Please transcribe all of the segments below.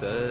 said.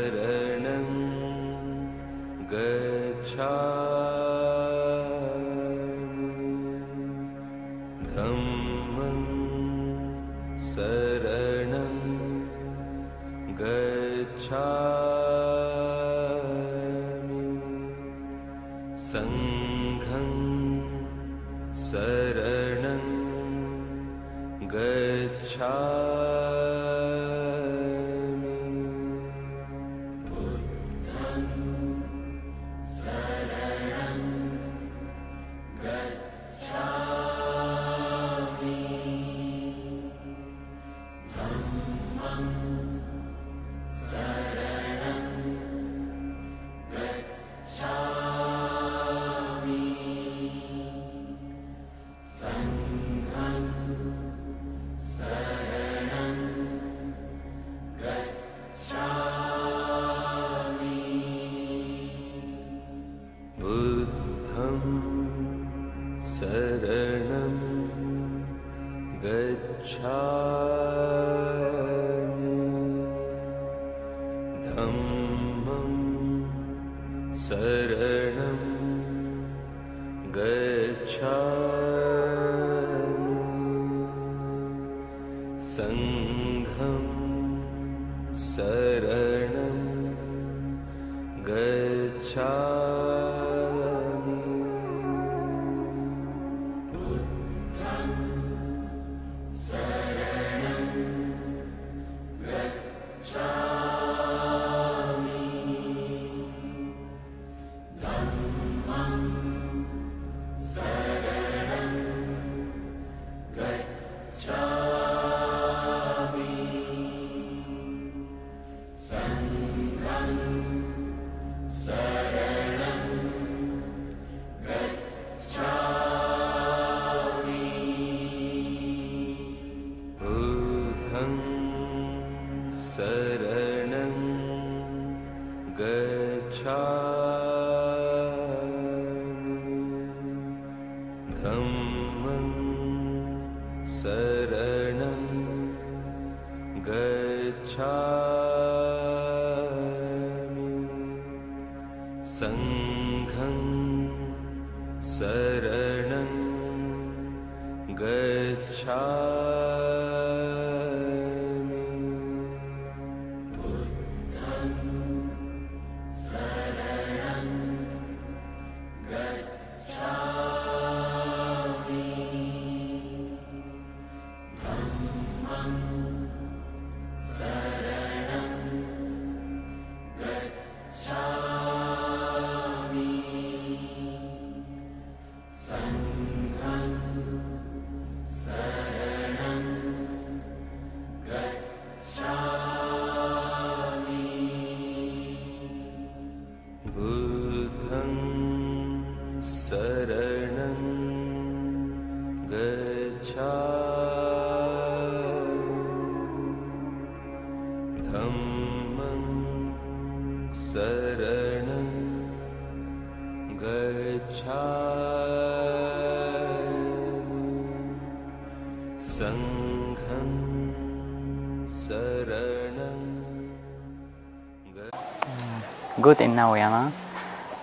Good in Nauyana.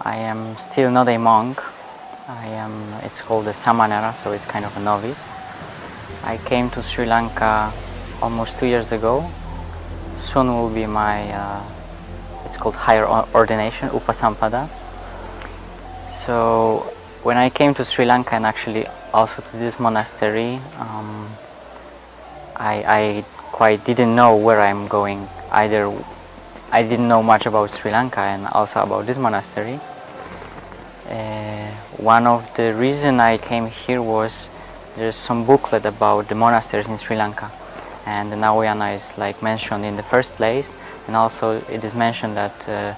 I am still not a monk. I am, it's called a samanera, so it's kind of a novice. I came to Sri Lanka almost two years ago. Soon will be my, uh, it's called higher ordination, Upasampada. So when I came to Sri Lanka and actually also to this monastery, um, I, I quite didn't know where I'm going. Either I didn't know much about Sri Lanka and also about this monastery. Uh, one of the reason I came here was there's some booklet about the monasteries in Sri Lanka, and the Nauyana is like mentioned in the first place, and also it is mentioned that uh,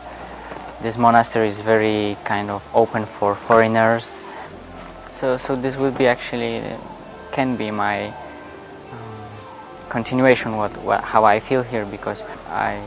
this monastery is very kind of open for foreigners. So, so this will be actually can be my um, continuation what, what how I feel here because I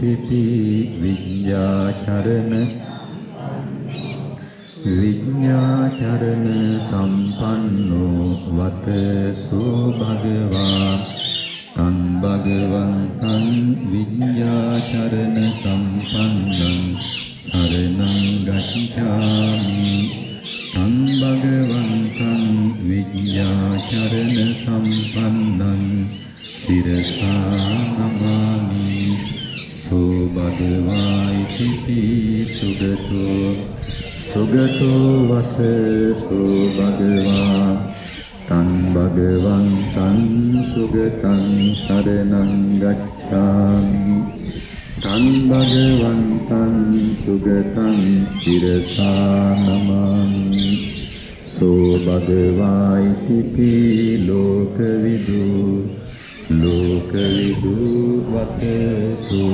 ඉතිපි විඤ්ඤාචරණ විඤ්ඤාචරණ සම්පන්නෝ වතසු භගවා. තන් භගවං තන් විඤ්ඤාචරණ සම්පන්නං සරණං ගච්ඡාමි. භගවායිති සුගතෝ සුගතෝ වතසු භගවා. තං භගවන් තං සුගතං සරණං ගච්ඡාමි. තං භගවන් තං සුගතං চিරසා නමාමි සෝ භගවායිති ලෝකවිදු ලෝකවිදු වතසු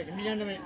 你们家那边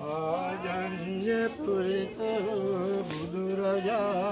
આજન્ય પુરિત બુદુરજા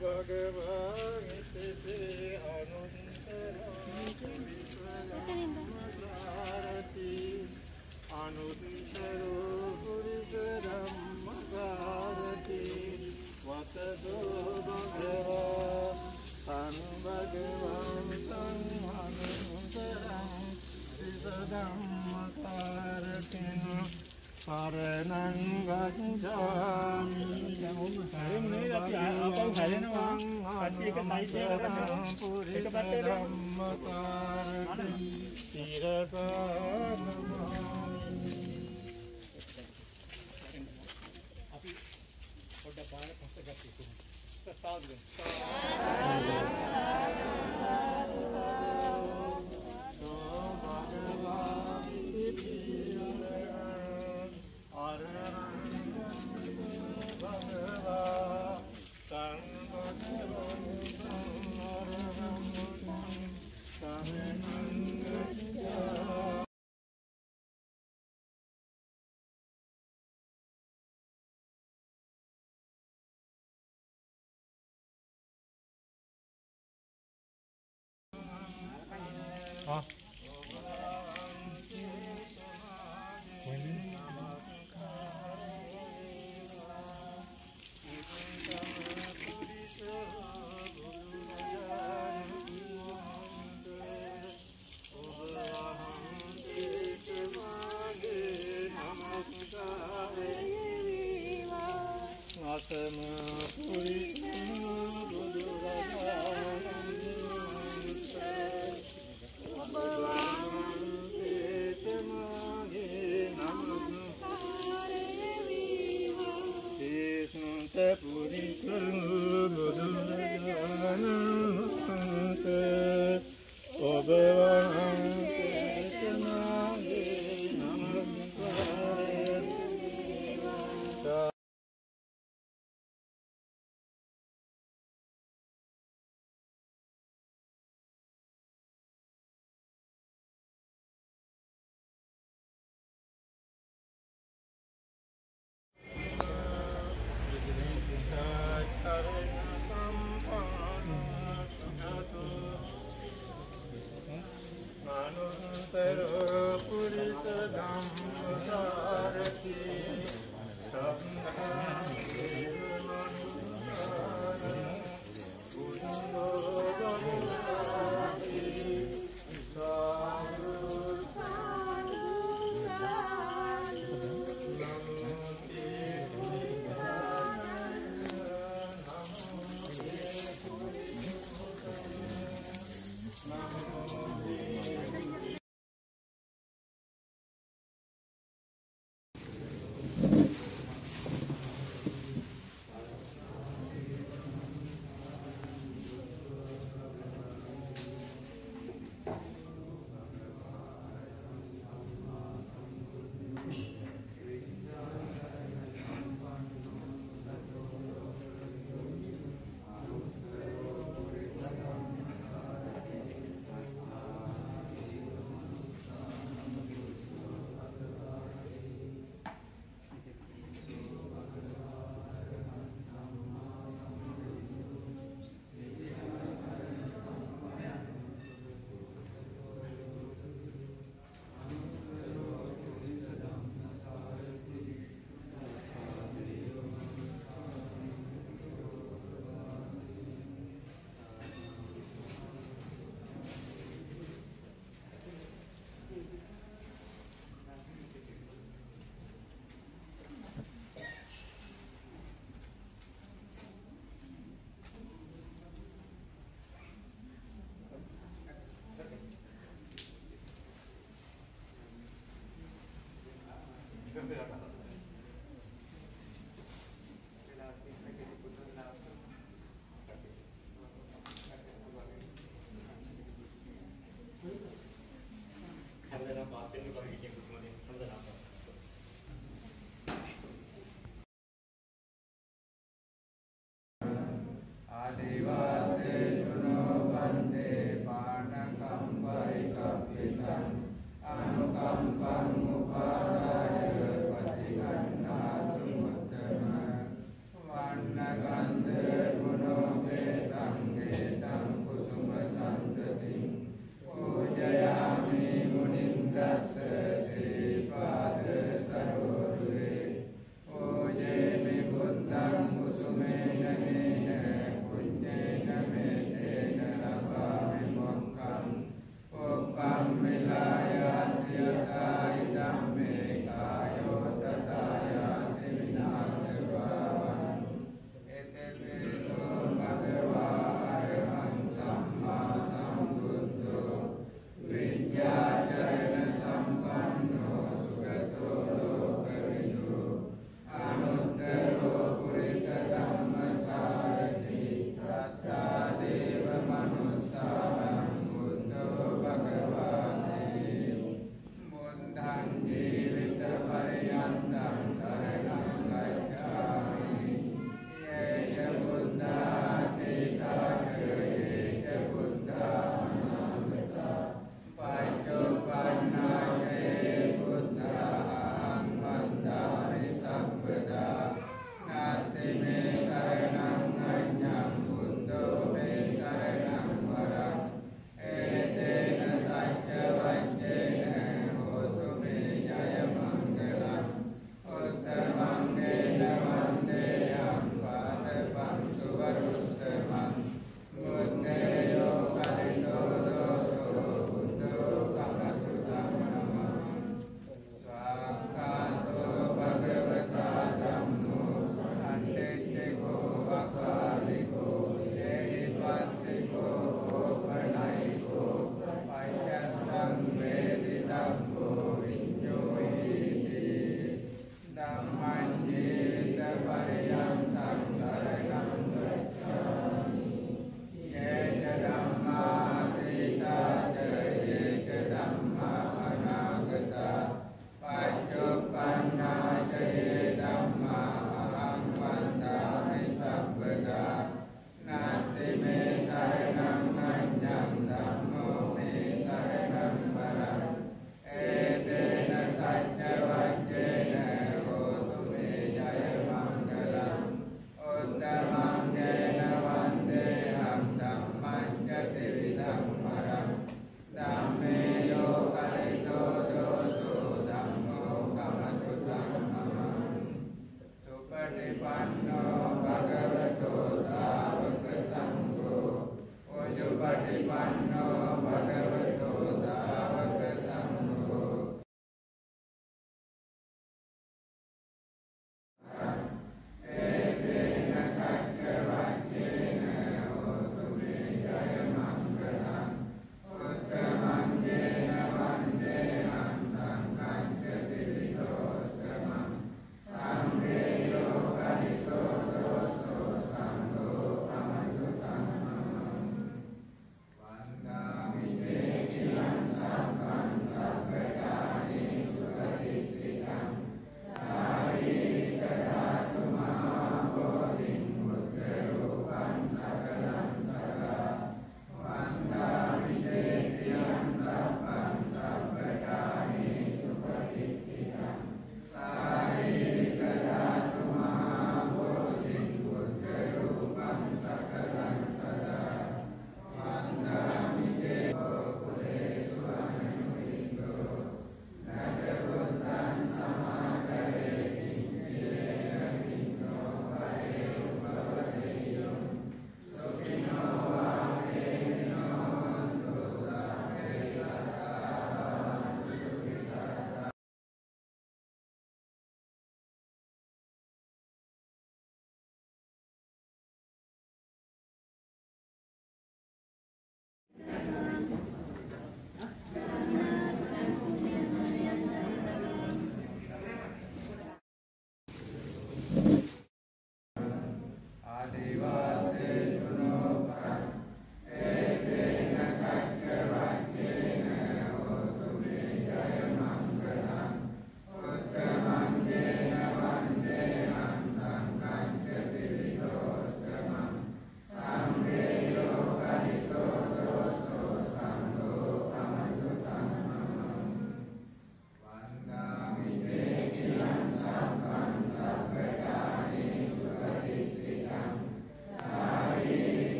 Bhagavan Sri Pero... de la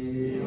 Yeah.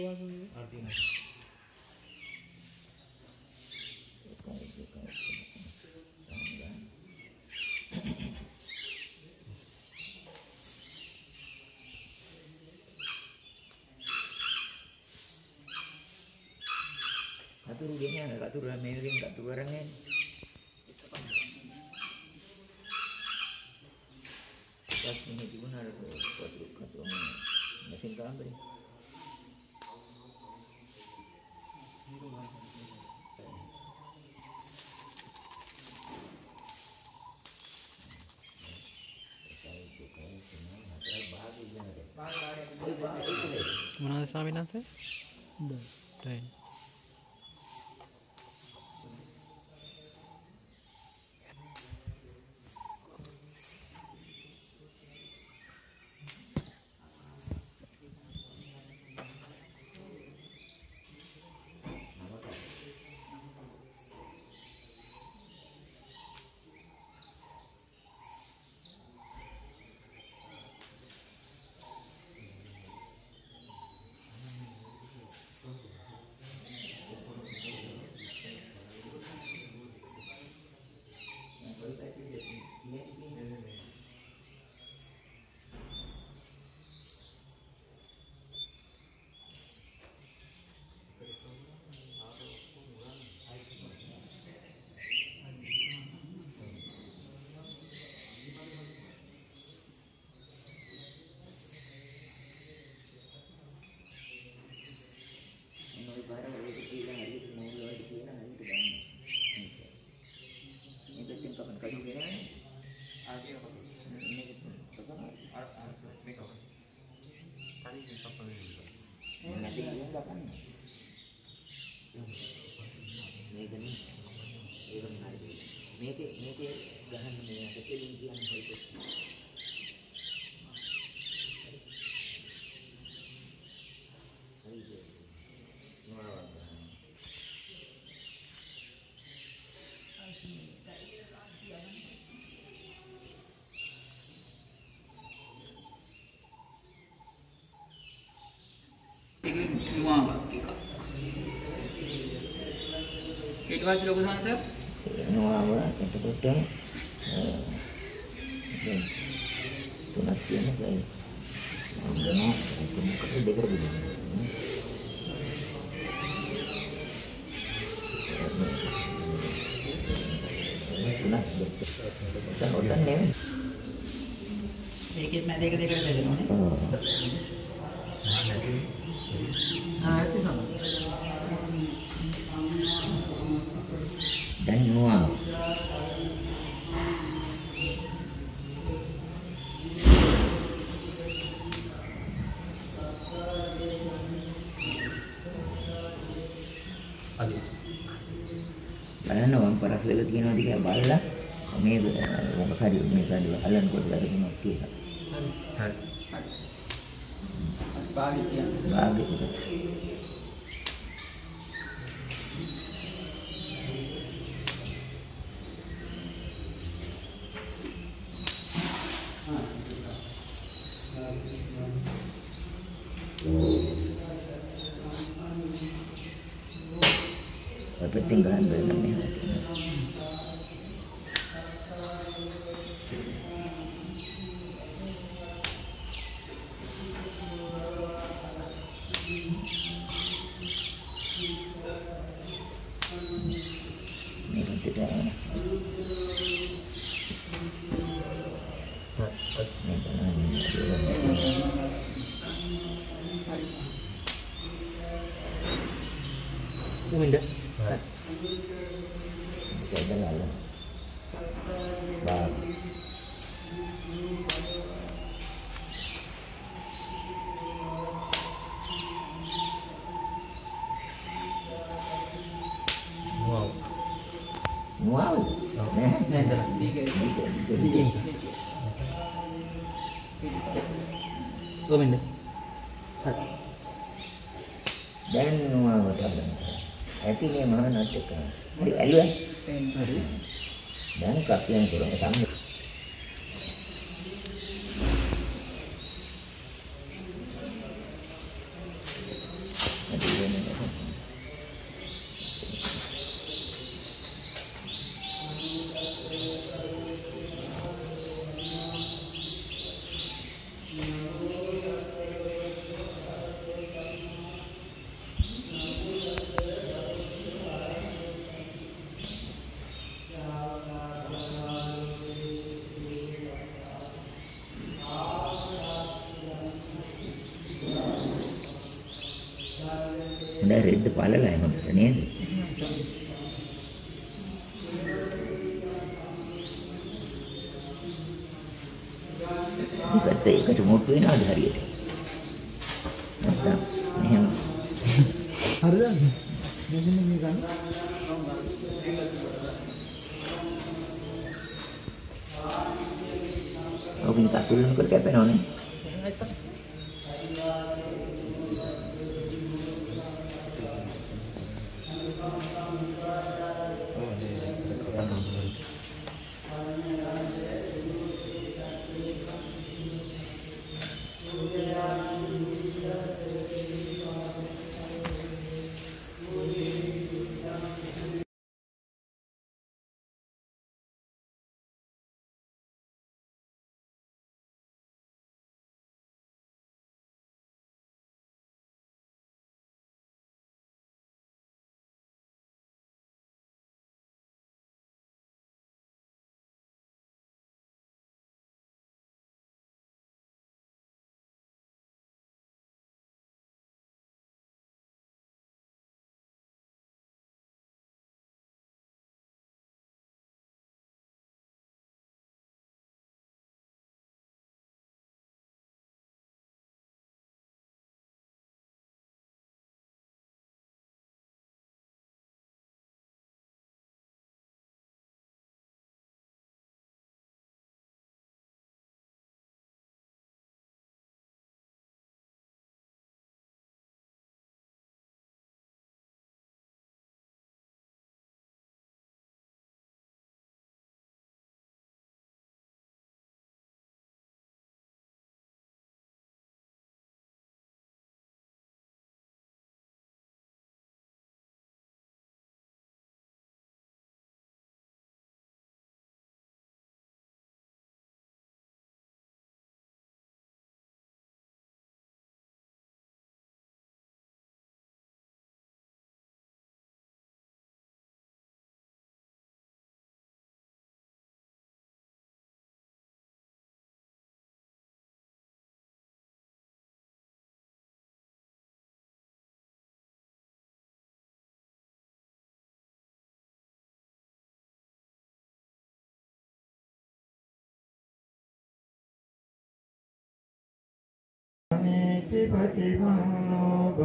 kuat Katu ruginya nggak turun, ramai nggak turun, barangnya. ¿Una de? Dos. Tres. dahan mendengar kecil yang berikut. युवा वर्ग का एट वाज लोगों answer nyawa itu kuda itu nasi anak saya Nah, itu muka itu beker gitu. Nah, itu sama. Alan Gold Avenue. thì quả lấy lại mà भो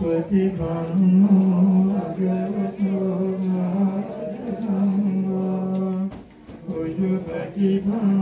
Thank you.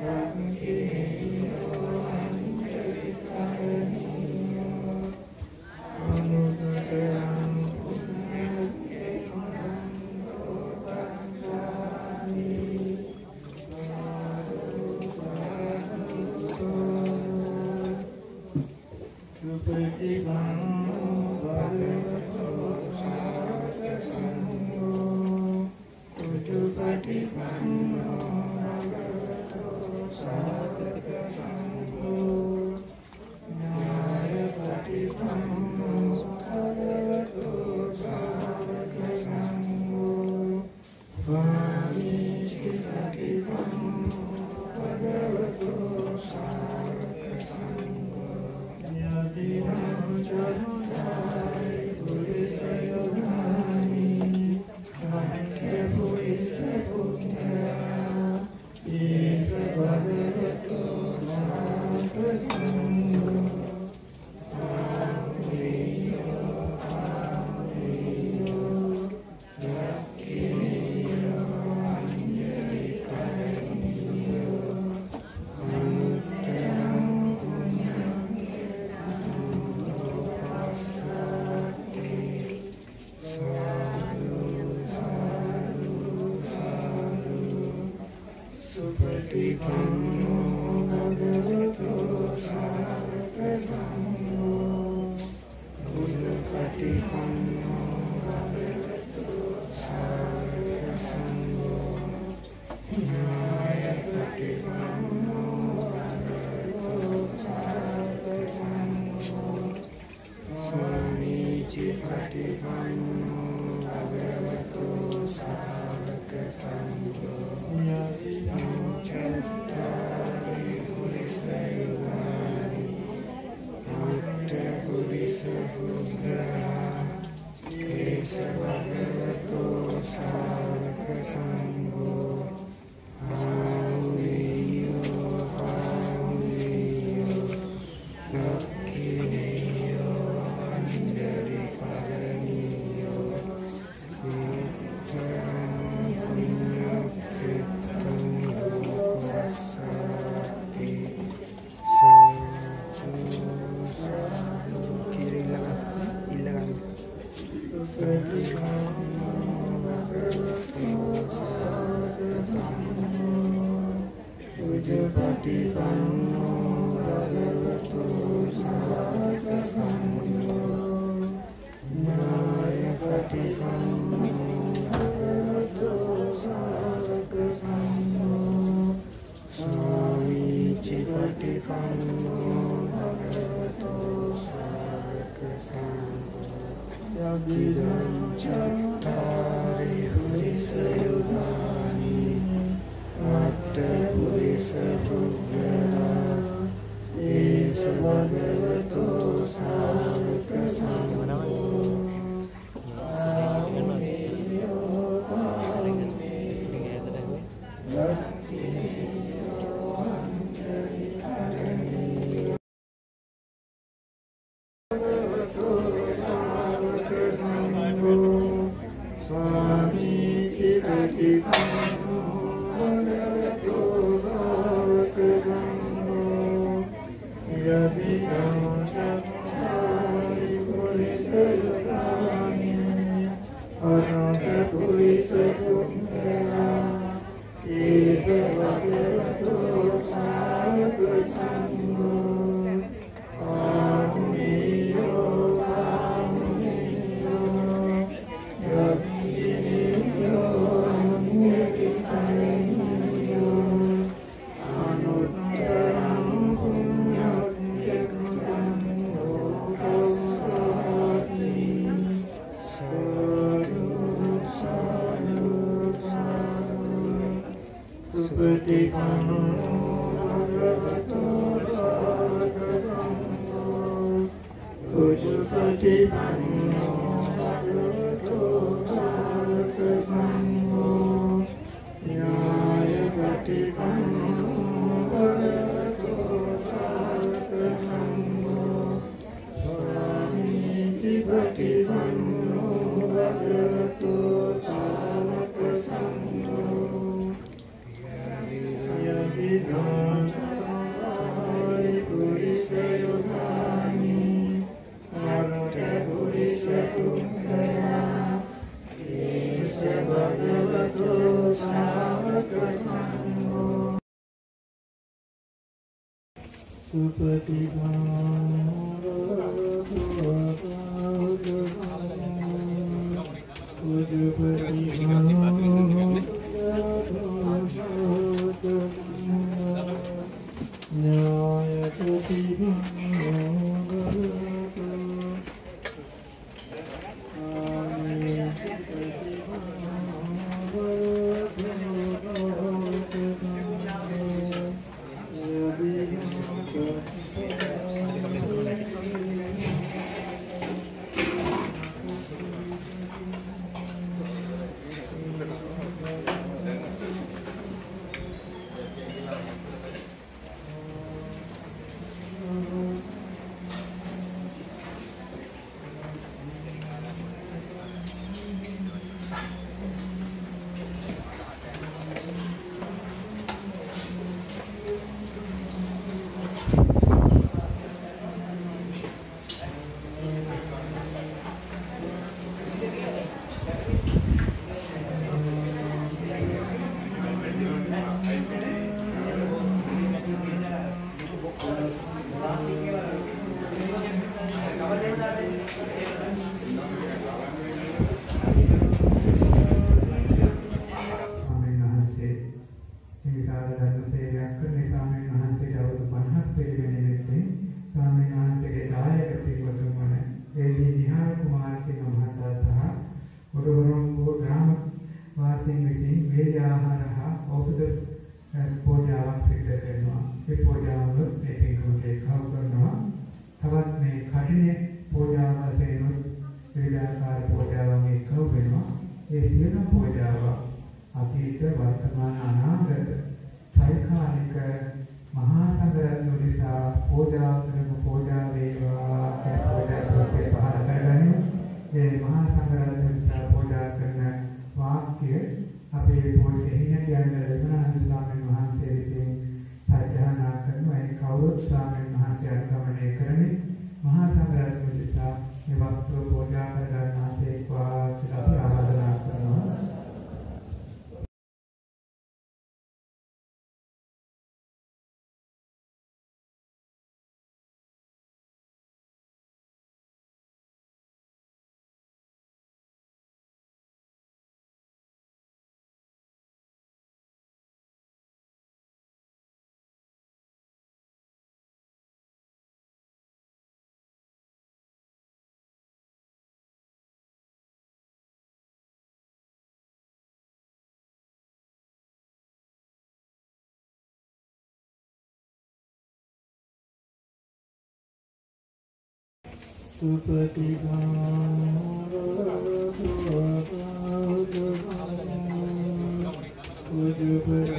Amen. सुखसुजान Would you put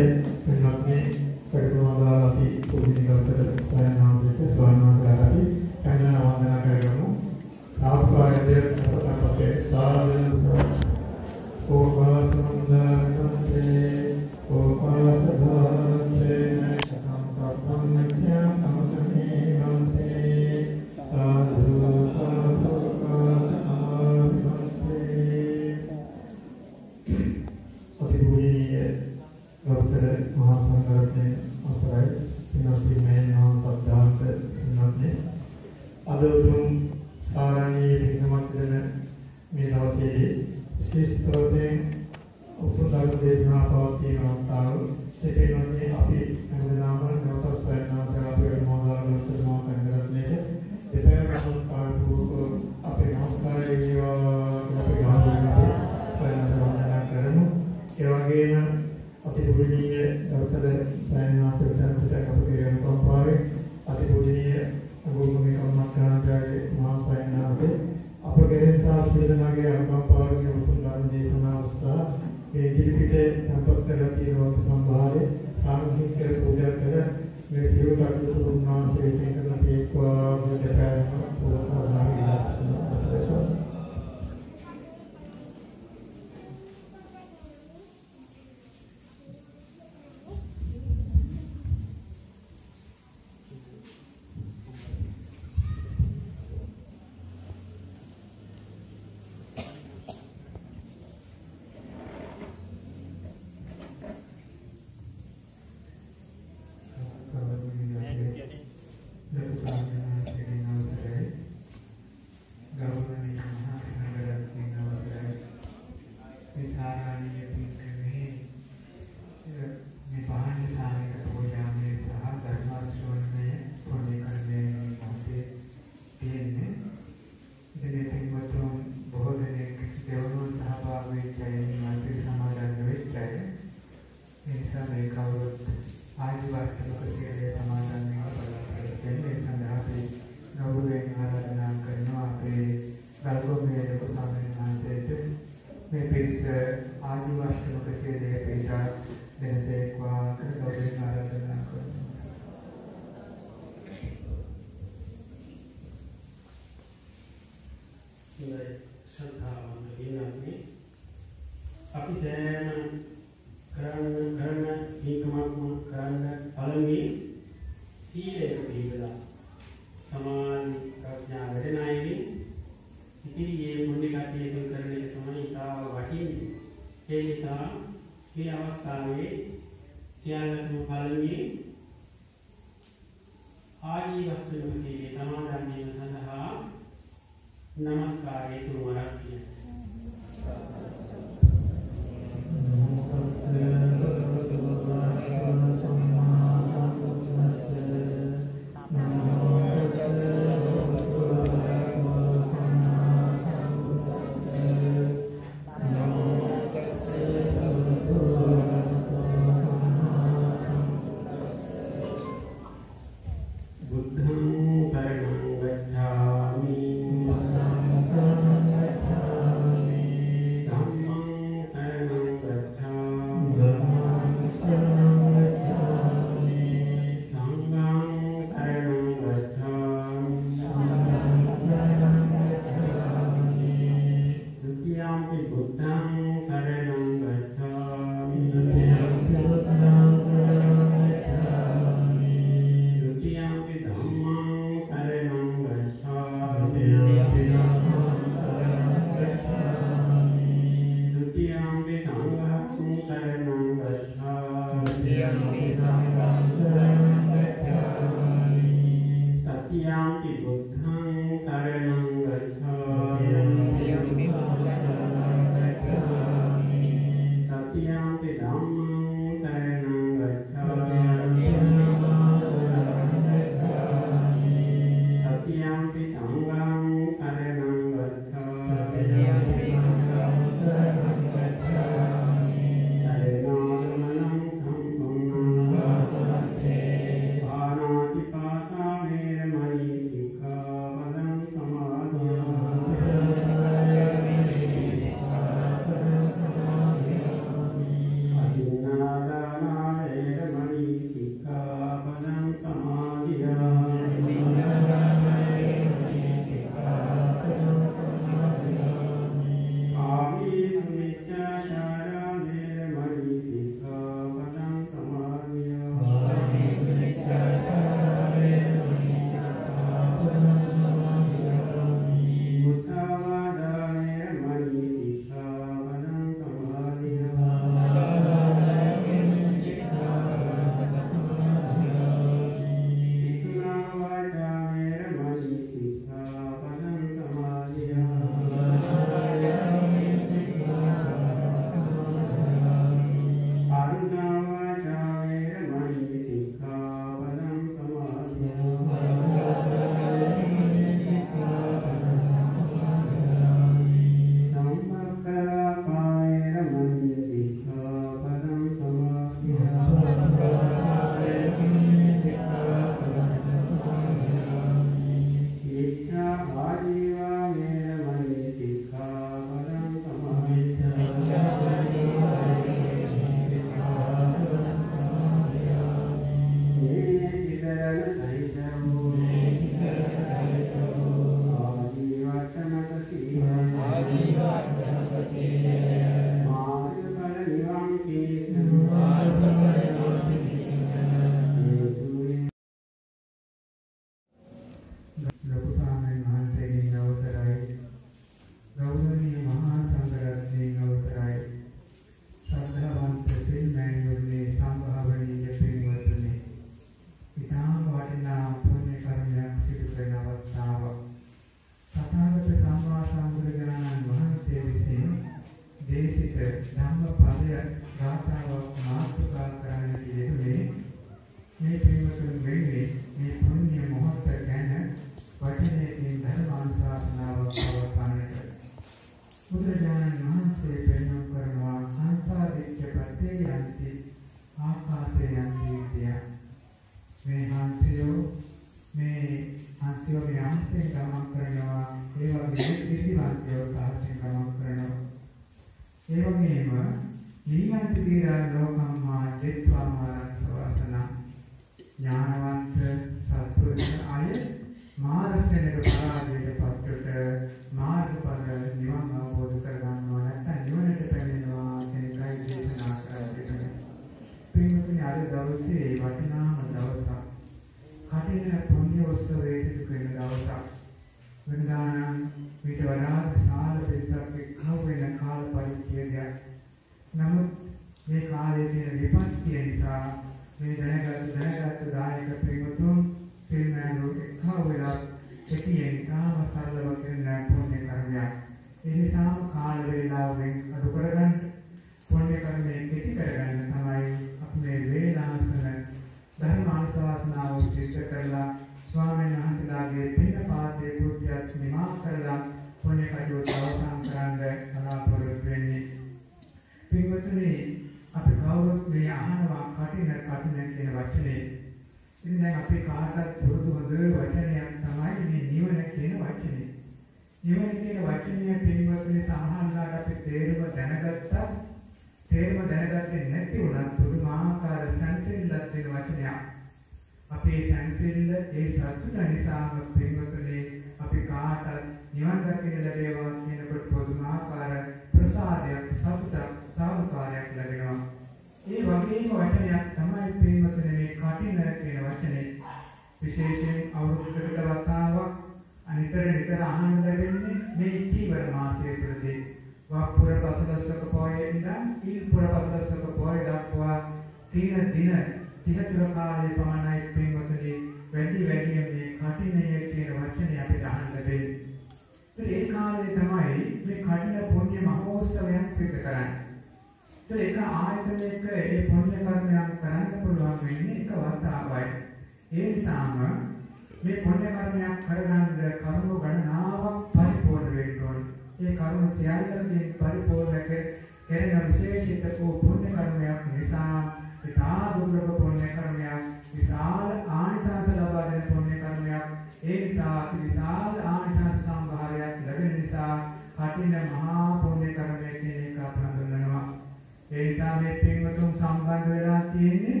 මේ පින්වතුන් සම්බන්ධ වෙලා තියෙන්නේ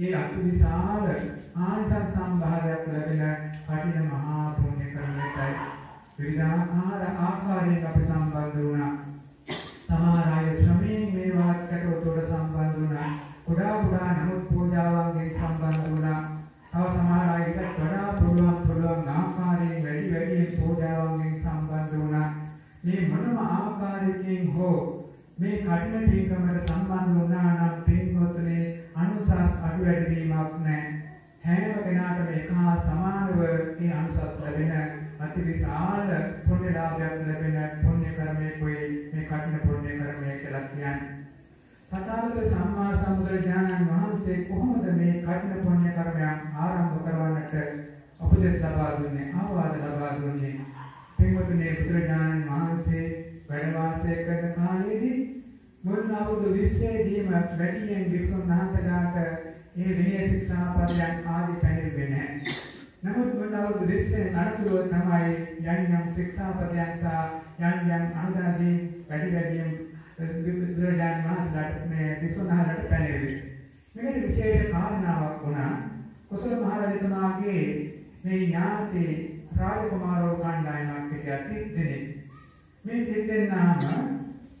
ඒ අතිවිශාල ආනිසං සම්භාරයක් ලැබෙන කටින මහා පුණ්‍ය කර්මයකයි විවිධාකාර ආකාරයක අපි සම්බන්ධ වුණා. සමහර අය ශ්‍රමයෙන් මේ වාක්‍යයට උඩට සම්බන්ධ වුණා. කුඩා පරිණතීකමට සම්බන්ධ වුණා නම් පින්වත්නි අනුසස් අඩු වැඩි වීමක් නැහැ. හැම කෙනාටම එක හා සමානව මේ අනුසස් ලැබෙන අතිවිශාල පුණ්‍ය ලාභයක් ලැබෙන පුණ්‍ය කර්මයේ කොයි මේ කටින පුණ්‍ය කර්මය කියලා කියන්නේ. සතරක සම්මා සම්බුදුරජාණන් වහන්සේ කොහොමද මේ කටින පුණ්‍ය කර්මයන් ආරම්භ කරවන්නට උපදෙස් ලබා දුන්නේ ආවාද ලබා දුන්නේ පින්වත්නි බුදුරජාණන් වහන්සේ වැඩ වාසය කරන කාලයේදී මුල් අවුරුදු 20ේදීම වැඩියෙන් වික්‍රම මහන්සලාට මේ විනය ශික්ෂාපදයන් ආදී පැහැදිලි නැහැ. නමුත් මුල් අවුරුදු 20 නඩතුව තමයි යන් යම් ශික්ෂාපදයන් සහ යන් යම් අනුදාදී වැඩි වැඩියෙන් බුදුරජාණන් වහන්සේලාට මේ විසුණුහලට පැනෙවි. මේකට විශේෂ කාරණාවක් වුණා. කුසල මහරජතුමාගේ මේ ඥාතේ රාජකුමාරෝ කණ්ඩායමක් හිටියා 30 දෙනෙක්. මේ 30 දෙනාම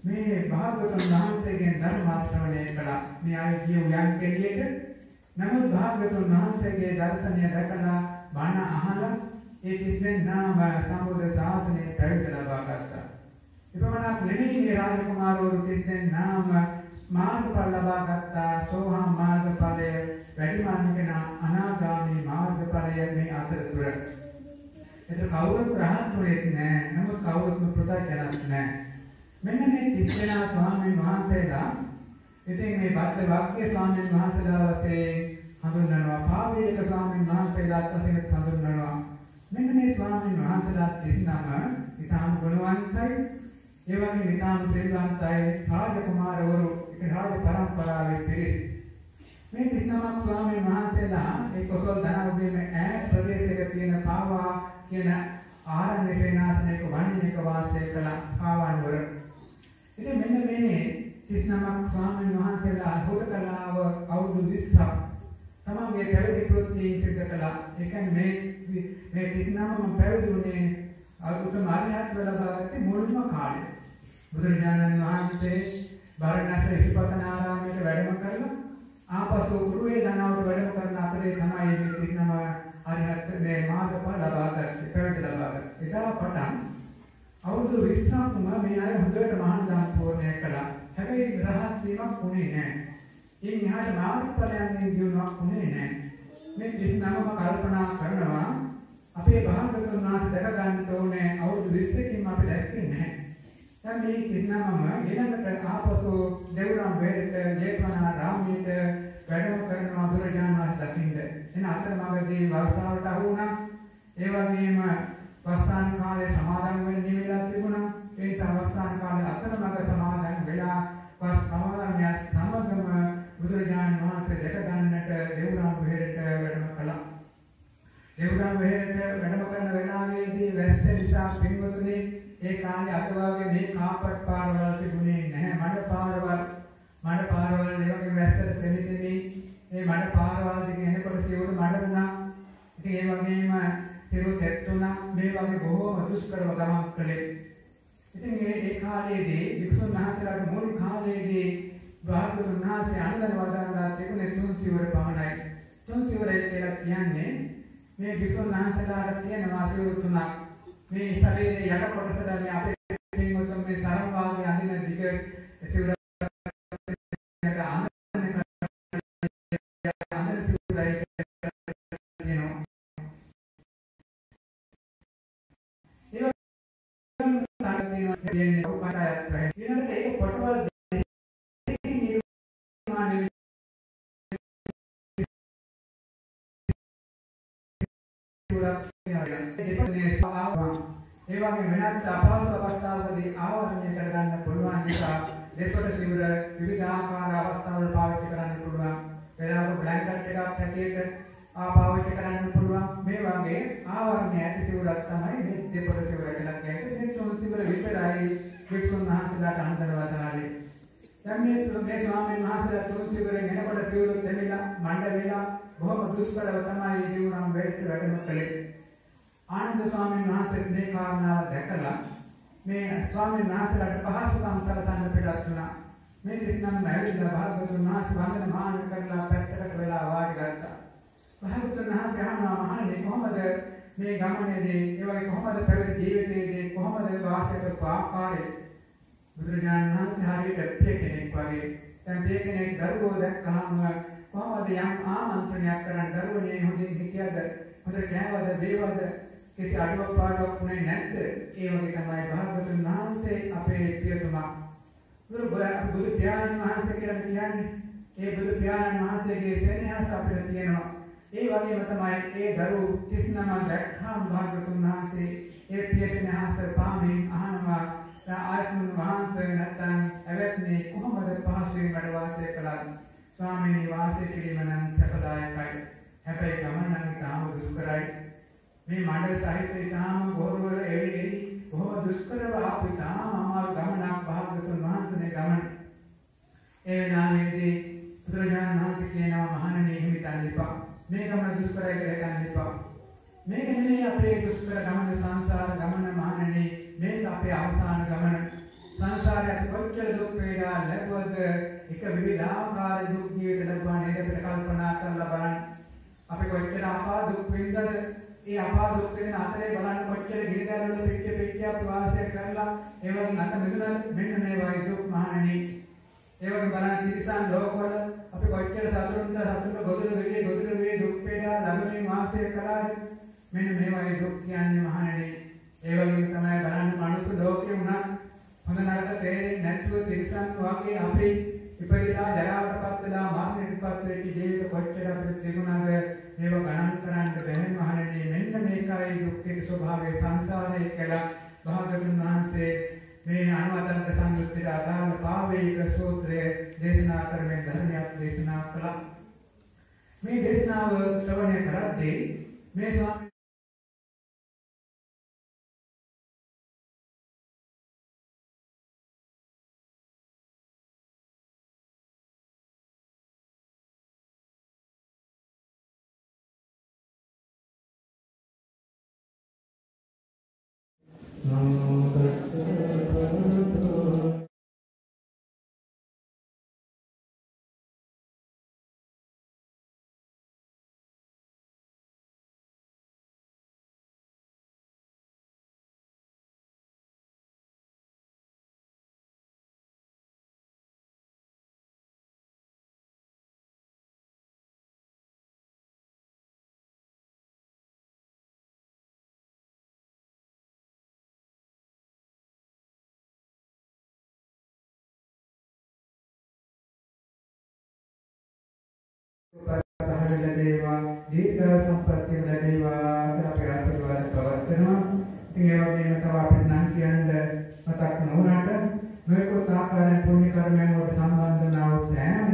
මේ භාගතුන් වහන්සේගෙන් ධර්ම ශ්‍රවණය කළා. මේ අය ගිය උයන් කෙලියට නමුත් භාගතුන් වහන්සේගේ දර්ශනය දැකලා බණ අහලා ඒ තිස්සෙන් නාම සම්බුද්ධ ශාසනය පැවිදි ලබා ගත්තා. එපමණක් නෙමෙයි මේ රාජකුමාරවරු තිස්සෙන් නාම මාර්ගඵල ලබා ගත්තා. සෝහම් මාර්ගඵලය වැඩිමහල් කෙනා අනාගාමී මාර්ගඵලය මේ අතරතුර. ඒක කවුරුත් රහත් වෙන්නේ නැහැ. නමුත් කවුරුත් පුතජනක් නැහැ. මෙන්න මේ තිස්සෙනා ස්වාමීන් වහන්සේලා ඉතින් මේ බද්ද වාක්‍ය ස්වාමීන් වහන්සේලා වශයෙන් හඳුන්වනවා පාවේක ස්වාමීන් වහන්සේලාත් වශයෙන් හඳුන්වනවා. මෙන්න මේ ස්වාමීන් වහන්සේලා දෙන්නම ඉතාම ගුණවන්තයි. ඒ වගේම ඉතාම ශ්‍රීලංකයි රාජකුමාරවරු ඒ රාජ පරම්පරාවේ පිරිස්. මේ තිස්නමක් ස්වාමීන් වහන්සේලා ඒ කොසල් ධනවදීම ඈත් ප්‍රදේශයක තියෙන පාවා කියන ආරණ්‍ය සේනාසනයක වන්නියක වාසය කළ පාවන්වර ඉතින් මෙන්න මේ තිස්නමක් ස්වාමීන් වහන්සේලා හොදකලාව අවුරුදු 20ක් තමන්ගේ පැවිදි කෘත්‍යයෙන් සිදු කළා. ඒ කියන්නේ මේ මේ තිස්නමම පැවිදි වුණේ අතුතම ආර්යහත් ලබාගත්තේ මුල්ම කාලේ. බුදුරජාණන් වහන්සේ බරණැස ඉසිපතනාරාමයට වැඩම කරලා ආපසු උරුවේ දනාවට වැඩම කරන අතරේ තමයි මේ තිස්නම ආර්යහත් මේ මාර්ගඵල ලබාගත්තේ පැවිදි ලබාගත්තේ. එදා පටන් අවුරුදු 20ක්ම මේ අය හොඳට මහානදාන පූර්ණය කළා. හැබැයි රහත් වීමක් වුණේ නැහැ. ඉන් එහාට මාර්ගඵලයන්ගෙන් දිනුවක් වුණේ නැහැ. මේ ත්‍රිනමම කල්පනා කරනවා අපේ භාගතුන් වහන්සේ දැක ගන්න ඕනේ අවුරුදු 20කින් අපි දැක්කේ නැහැ. දැන් මේ ත්‍රිනමම ඊළඟට ආපසු දෙවුරම් වේරට ජේතවනා රාමීට වැඩම කරනවා බුදුරජාණන් වහන්සේ දකින්න. එන අතරමඟදී වර්ෂාවට අහු වුණා. ඒ වගේම වස්සාන කාලේ සමාදන් වෙන්න නිවෙලා තිබුණා. ඒ නිසා වස්සාන කාලේ අතරමඟ සමාදන් වෙලා වස් සමාදන්ය සමගම බුදුරජාණන් වහන්සේ දැක ගන්නට දේවරාම විහෙරට වැඩම කළා. දේවරාම විහෙරට වැඩම කරන වෙලාවේදී වැස්ස නිසා පින්වතුනි ඒ කාලේ අද වගේ මේ කාපට් පාරවල් තිබුණේ නැහැ. මඩ පාරවල් මඩ පාරවල් ඒ වගේ වැස්සට තෙමිතෙමි මේ මඩ පාරවල් දිගේ එනකොට සිවුරු මඩ වුණා. ඉතින් ඒ වගේම සිරු තෙත්තුණා මේ වගේ බොහෝම දුෂ්කරව ගමන් කළේ. ඉතින් මේ ඒ කාලයේදී වික්ෂුන් වහන්සේලාට මුල් කාලයේදී භාගතුන් වහන්සේ අනුදන වදාළා තිබුණේ තුන් සිවුර පමණයි. තුන් සිවුරයි කියලා කියන්නේ මේ වික්ෂුන් වහන්සේලාට තියෙනවා සිවුරු තුනක්. මේ ශරීරයේ යට කොටසට මේ අපේ පින්වතුන් මේ සරම් වාගේ දෙන්නේ උපකාරයක් ඊළඟට ඒක පොටවල් දෙකකින් නිර්මාණය ඒ වගේ වෙනත් අපහසු අවස්ථාවකදී ආවරණය කරගන්න පුළුවන් නිසා දෙපොට සිවුර විවිධ ආකාර අවස්ථාවල පාවිච්චි කරන්න පුළුවන්. වෙලාවක බ්ලැන්කට් එකක් හැටියට ආපාවිච්චි කරන්න පුළුවන්. මේ වගේ ආවරණය ඇති සිවුරක් තමයි මේ දෙපොට සිවුර කියලා කියන්නේ. මේ තුන් සිවුර විතරයි වික්ෂුන් වහන්සේලාට අන්තර්වතාවේ. දැන් මේ මේ ස්වාමීන් වහන්සේලා තුන් සිවුරෙන් එනකොට සිවුරු දෙමිලා මණ්ඩ වෙලා බොහොම දුෂ්කරව තමයි මේ සිවුරන් වෙච්ච වැඩම කළේ. ආනන්ද ස්වාමීන් වහන්සේ මේ කාරණාව දැකලා මේ ස්වාමීන් වහන්සේලාට පහසුකම් සලසන්න පිටත් වුණා. මේ දෙන්නම් ඇවිල්ලා භාගතුන් වහන්සේ වන්දන මාන කරලා පැත්තකට වෙලා වාඩි ගත්තා. භාගතුන් වහන්සේ අහනවා මහණෙනි කොහොමද මේ ගමනේදී ඒ වගේ කොහොමද පැවිදි ජීවිතයේදී කොහොමද වාසය කරපු ආකාරය බුදුරජාණන් වහන්සේ හරියට පිය කෙනෙක් වගේ දැන් පිය කෙනෙක් දරුවෝ දැක්කහම කොහොමද යම් ආමන්ත්‍රණයක් කරන් දරුවනේ හොඳින් හිටියද හොඳ කෑවද දේවද කිසි අඩුවක් පාඩුවක් වුණේ නැද්ද? ඒ වගේ තමයි භාගතුන් වහන්සේ අපේ පියතුමා. බුදු බුදු පියාණන් වහන්සේ කියලා කියන්නේ ඒ බුදු පියාණන් වහන්සේගේ සෙනෙහස අපිට තියෙනවා. ඒ වගේම තමයි ඒ දරුවෝ කිසිනම දැක්කම භාගතුන් වහන්සේ ඒ පියසෙනෙහස පාමින් අහනවා ආයතන වහන්සේ නැත්නම් ඇවැත්නේ කොහොමද පහසුවෙන් වැඩ වාසය කළාද? ස්වාමීනි වාසය කිරීම නම් සැපදායකයි. හැබැයි ගමන නම් තාම දුෂ්කරයි. මේ මඩ සහිත ඉතාම බොරුවල එවි එවි බොහොම දුෂ්කරව ආපු ඉතාම අමාරු ගමනක් භාගතුන් වහන්සේගේ ගමන. ඒ වෙනාවේදී බුදුරජාණන් වහන්සේ කියනවා මහණෙනි එහෙම හිතන්න එපා. මේ ගමන දුෂ්කරයි කියලා හිතන්න එපා. මේක නෙමෙයි අපේ දුෂ්කර ගමන සංසාර ගමන මහණෙනි මේක අපේ අවසාන ගමන. සංසාරයට කොච්චර දුක් වේදනා ලැබුවද එක විවිධාකාර දුක් ජීවිත ලැබුවා නේද අපිට කල්පනා කරලා බලන්න අපි කොච්චර අපා දුක් විඳද ඒ අපා දුක් වෙන අතරේ බලන්න කොච්චර ගිරිදරවල පිට පිට අපි වාසය කරලා ඒ වගේ අත මෙදුනත් මෙන්න මේ වගේ දුක් මහණෙනි ඒ වගේ බලන්න තිරිසන් ලෝකවල අපි කොච්චර සතුටුන්ද සතුට ගොදුරු වෙන්නේ ගොදුරු වේ දුක් වේදනා ළඟමින් වාසය කළාද? මෙන්න මේ වගේ දුක් කියන්නේ මහණෙනි. ඒ වගේම තමයි බලන්න මනුස්ස ලෝකේ වුණා හොඳ නරක තේරෙන්නේ නැතුව තිරිසන් වගේ අපි ඉපදිලා ජරාවටපත් වෙලා මරණයටපත් වෙච්ච ජීවිත කොච්චර අපිට තිබුණාද? මේව ගණන් කරන්න බැහැ මහණෙනි. මෙන්න මේකයි දුක්ඛේ ස්වභාවය සංසාරයේ කියලා භාගතුන් වහන්සේ මේ අනුවතන්ත සංයුත්තේ අදාළ පාවේක සූත්‍රය දේශනා කරමින් ධර්මයක් දේශනා කළා. මේ දේශනාව ශ්‍රවණය කරද්දී මේ ස්වාමී පහළ ලැබේවා දීර්ඝ සම්පත්තිය ලැබේවා කියලා අපි ආශිර්වාද පවත්වනවා. ඉතින් ඒ වගේම තව අපිට නම් කියන්න මතක් නොවුනට මේකත් ආකාරයෙන් පුණ්‍ය කර්මයන් වලට සම්බන්ධ වන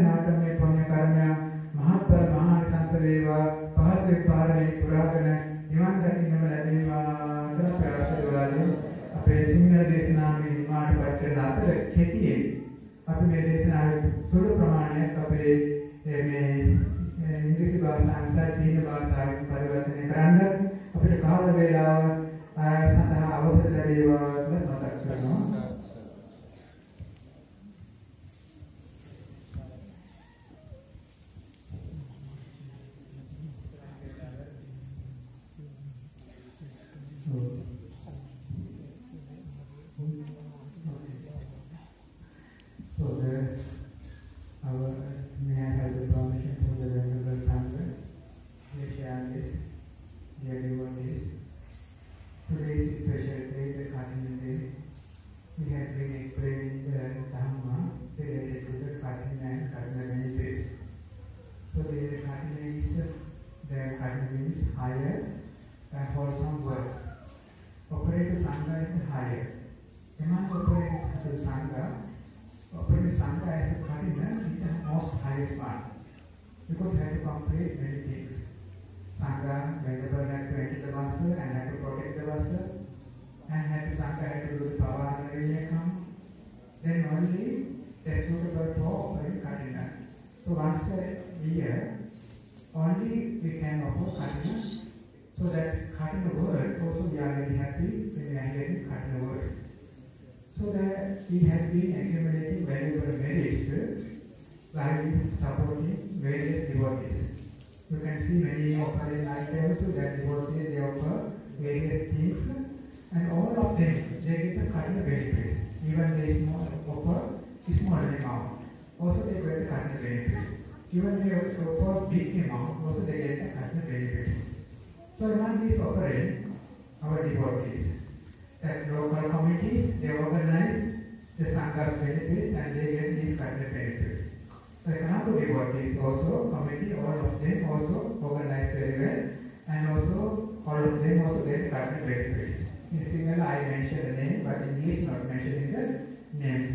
I mentioned the name but in English not mentioning the names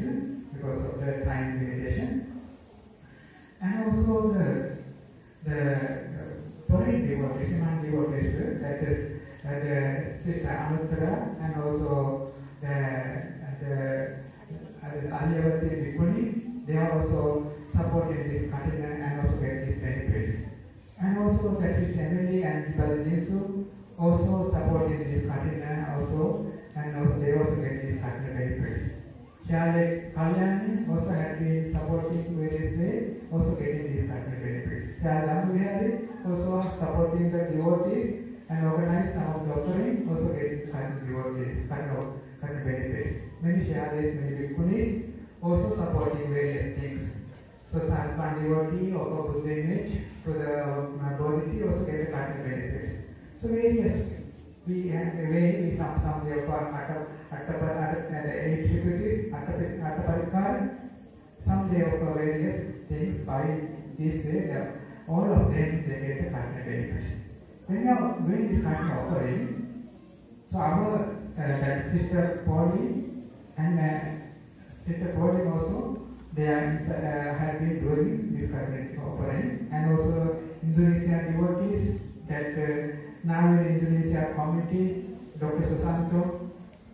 because of the time limitation. And also the the foreign devotees, among devotees, that is uh, the sister Anuttara and also the the Alyavati Bhikkhuni, they are also supporting this continent and also get these benefits. And also that is Emily and Baladesu also supporting this continent also continent benefits. Share Kalyani also has been supporting various ways, also getting these of benefits. Share Dhamma also supporting the devotees and organize some of the offering, also getting kind of devotees, kind of, kind of benefits. Many Shares, many Bhikkhunis also supporting various things. So Sanpan devotee, also Buddha image, to the uh, also get a kind of benefits. So various we have the way we some some therefore the eight requisites atta atta parikar some they offer various things by this way all of them they get kind of benefits. When now when this of offering, so our sister Polly and sister Polly also they are, uh, have been doing this of offering and also Indonesian devotees that uh, now in Indonesia committee, Dr. Susanto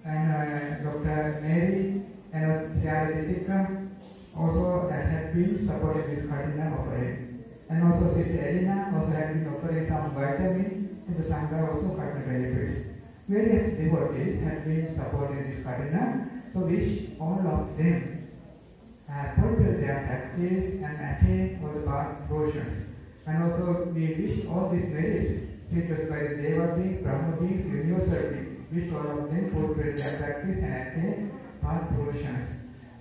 and uh, Dr. Mary and Detika also that have been supporting this cardinal offering. And also Sister Elena also have been offering some vitamin to the Sangha also cardinal benefits. Various devotees have been supporting this cardinal, so wish all of them uh, fulfill their practice and attain all the past portions. And also we wish all these merits teachers by the Brahma beings, universally, which was then portrayed by practice and as past portion.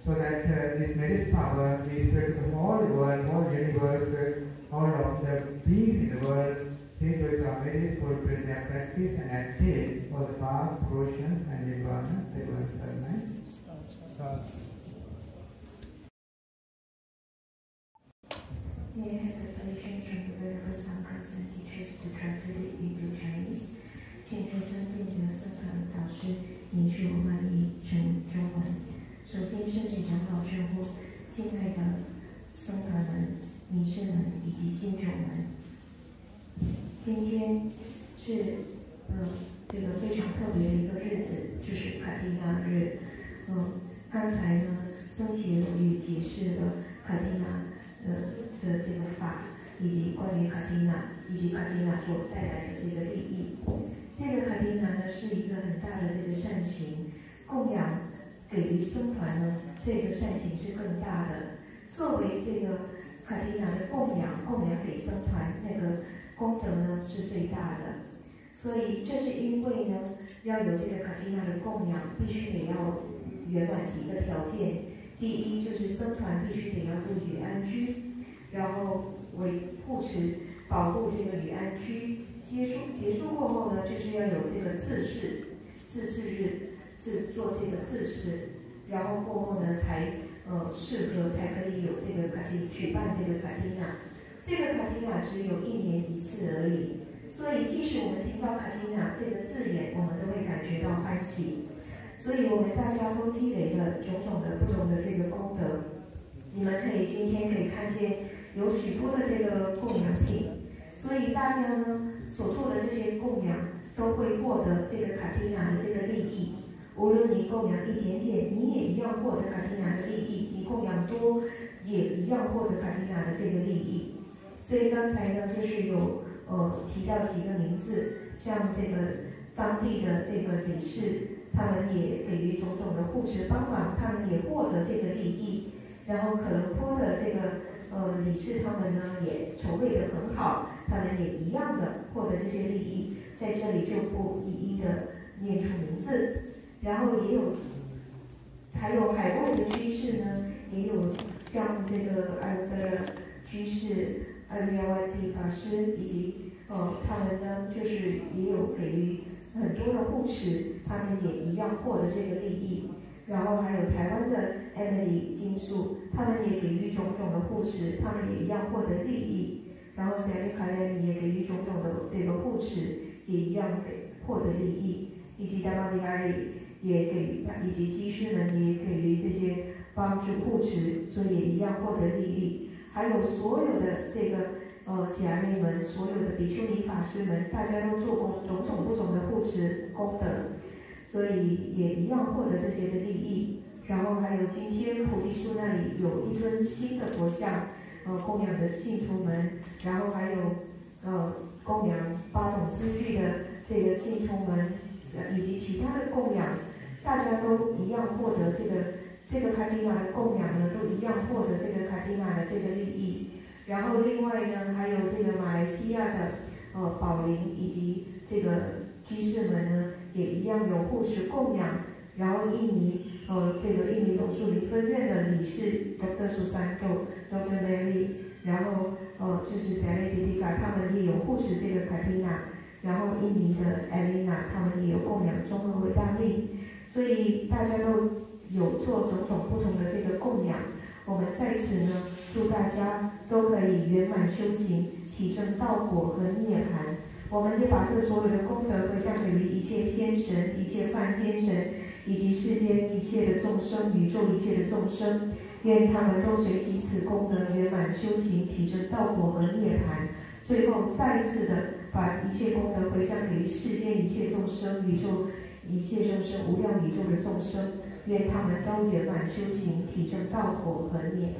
So that uh, this magic power is spread to the whole world, whole universe, all of the beings in the world. These words are very portrayed by practice and as for the past portion and the environment. 呼，敬爱的僧团们、尼师们以及信众们，今天是呃这个非常特别的一个日子，就是卡蒂娜日。嗯，刚才呢，僧伽罗语解释了卡蒂娜呃的这个法，以及关于卡蒂娜以及卡蒂娜所带来的这个利益。这个卡蒂娜呢是一个很大的这个善行，供养给予僧团呢，这个善行是更大的。作为这个卡提娜的供养，供养给僧团那个功德呢是最大的。所以这是因为呢，要有这个卡提娜的供养，必须得要圆满几个条件。第一就是僧团必须得要入语安居，然后为护持、保护这个语安居。结束结束过后呢，就是要有这个自誓，自誓日，自做这个自誓，然后过后呢才呃适合才可以有这个卡蒂举办这个卡蒂娜。这个卡蒂娜只有一年一次而已，所以即使我们听到卡蒂娜这个字眼，我们都会感觉到欢喜。所以我们大家都积累了种种的不同的这个功德。你们可以今天可以看见有许多的这个供养品，所以大家呢所做的这些供养都会获得这个卡蒂娜的这个利益。无论你供养一点点，你也一样获得卡蒂娜的利益；你供养多，也一样获得卡蒂娜的这个利益。所以刚才呢，就是有呃提到几个名字，像这个当地的这个理事，他们也给予种种的护持帮忙，他们也获得这个利益。然后可能坡的这个呃理事，他们呢也筹备的很好，他们也一样的获得这些利益。在这里就不一一的念出名字。然后也有，还有海外的居士呢，也有像这个阿鲁德居士、阿鲁亚万蒂法师以及呃他们呢，就是也有给予很多的护持，他们也一样获得这个利益。然后还有台湾的 Emily 金素，他们也给予种种的护持，他们也一样获得利益。然后 Sally 卡列尼也给予种种的这个护持，也一样给获得利益，以及 d a m a v i a r i 也给予，以及基师们也给予这些帮助护持，所以也一样获得利益。还有所有的这个呃贤妹们，所有的比丘尼法师们，大家都做过种种不同的护持功德，所以也一样获得这些的利益。然后还有今天菩提树那里有一尊新的佛像，呃供养的信徒们，然后还有呃供养八种资具的这个信徒们，以及其他的供养。大家都一样获得这个这个卡蒂娜的供养呢，都一样获得这个卡蒂娜的这个利益。然后另外呢，还有这个马来西亚的呃宝林以及这个居士们呢，也一样有护持供养。然后印尼呃这个印尼龙树林分院的理事 Dr. Susanto Dr. Mary，然后呃就是 Sally Dika，他们也有护持这个卡蒂娜。然后印尼的 Elena 他们也有供养综合维大利，所以大家都有做种种不同的这个供养。我们在此呢，祝大家都可以圆满修行，体证道果和涅槃。我们也把这所有的功德回向给予一切天神、一切梵天神，以及世间一切的众生、宇宙一切的众生，愿他们都随习此功德圆满修行，体证道果和涅槃。最后再次的把一切功德回向给予世间一切众生、宇宙一切众生、无量宇宙的众生，愿他们都圆满修行，体证道果和涅槃。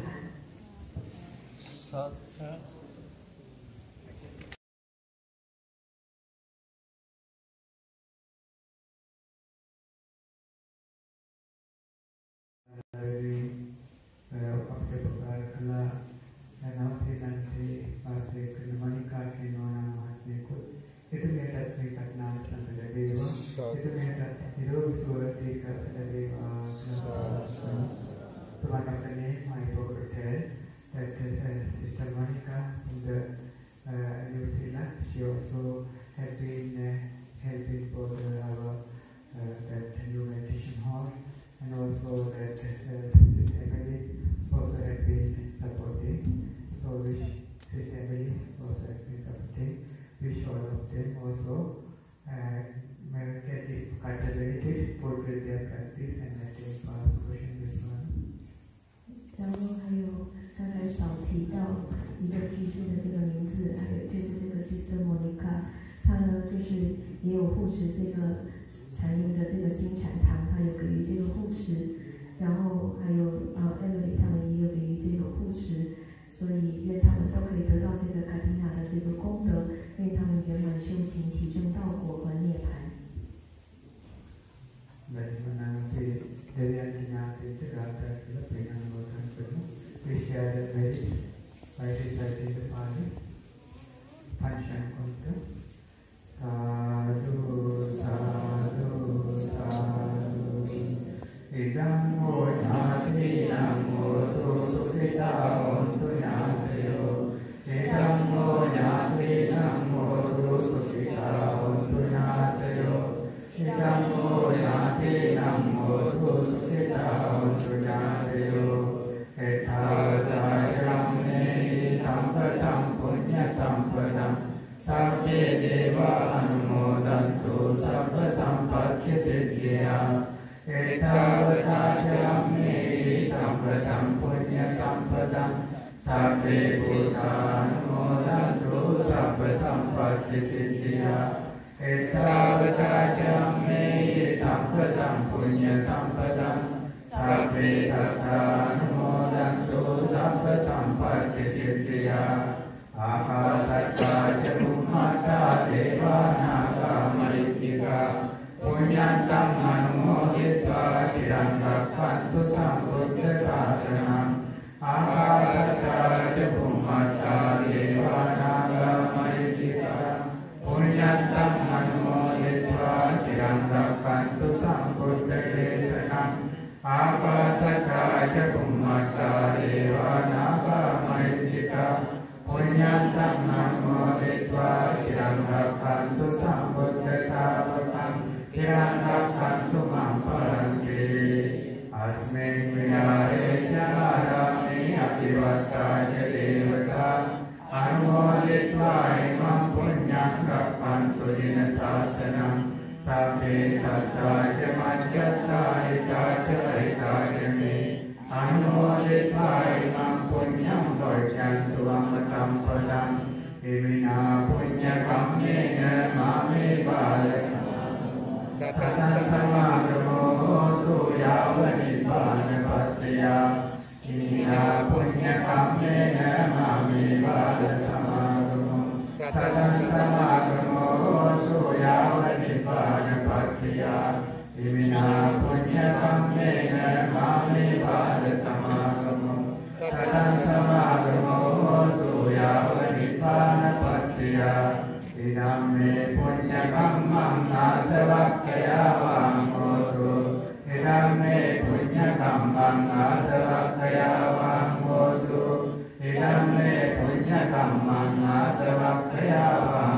ධම්මාසවක්ඛයාවා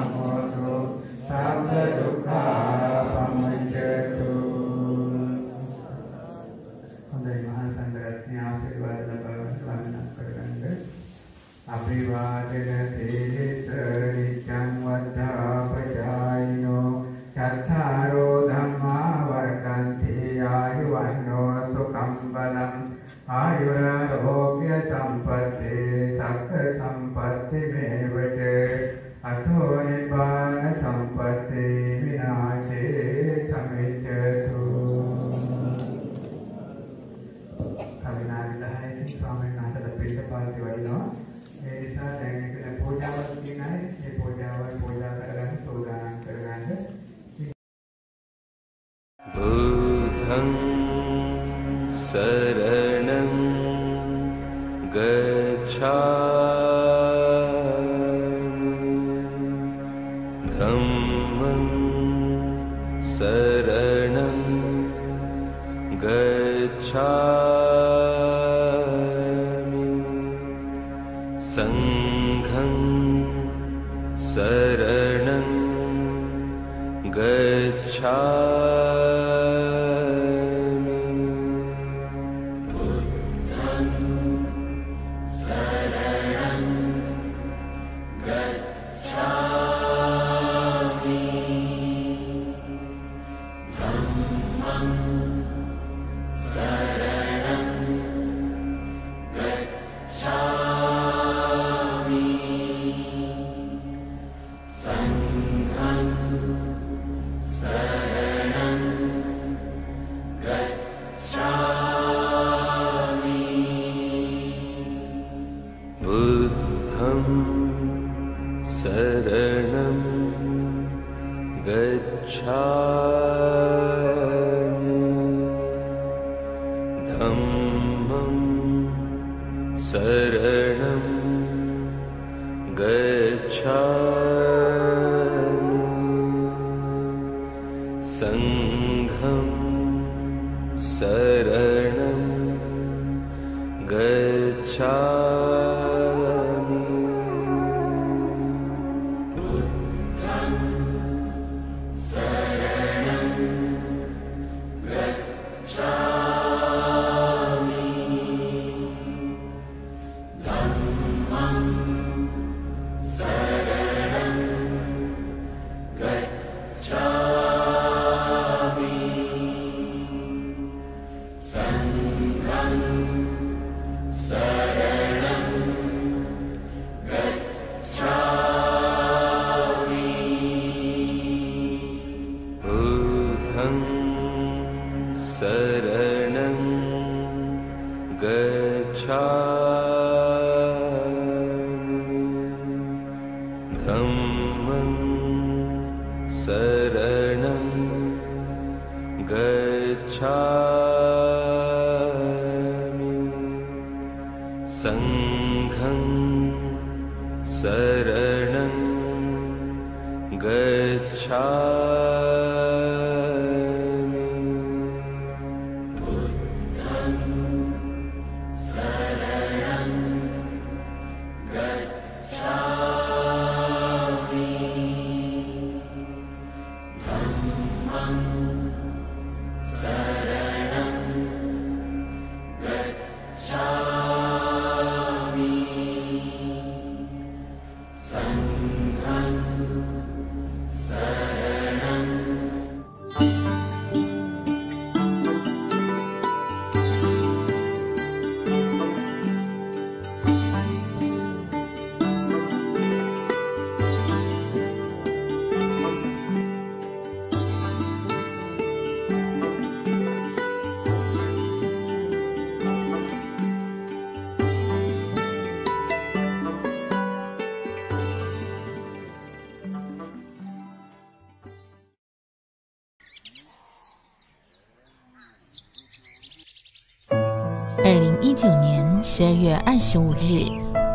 十二月二十五日，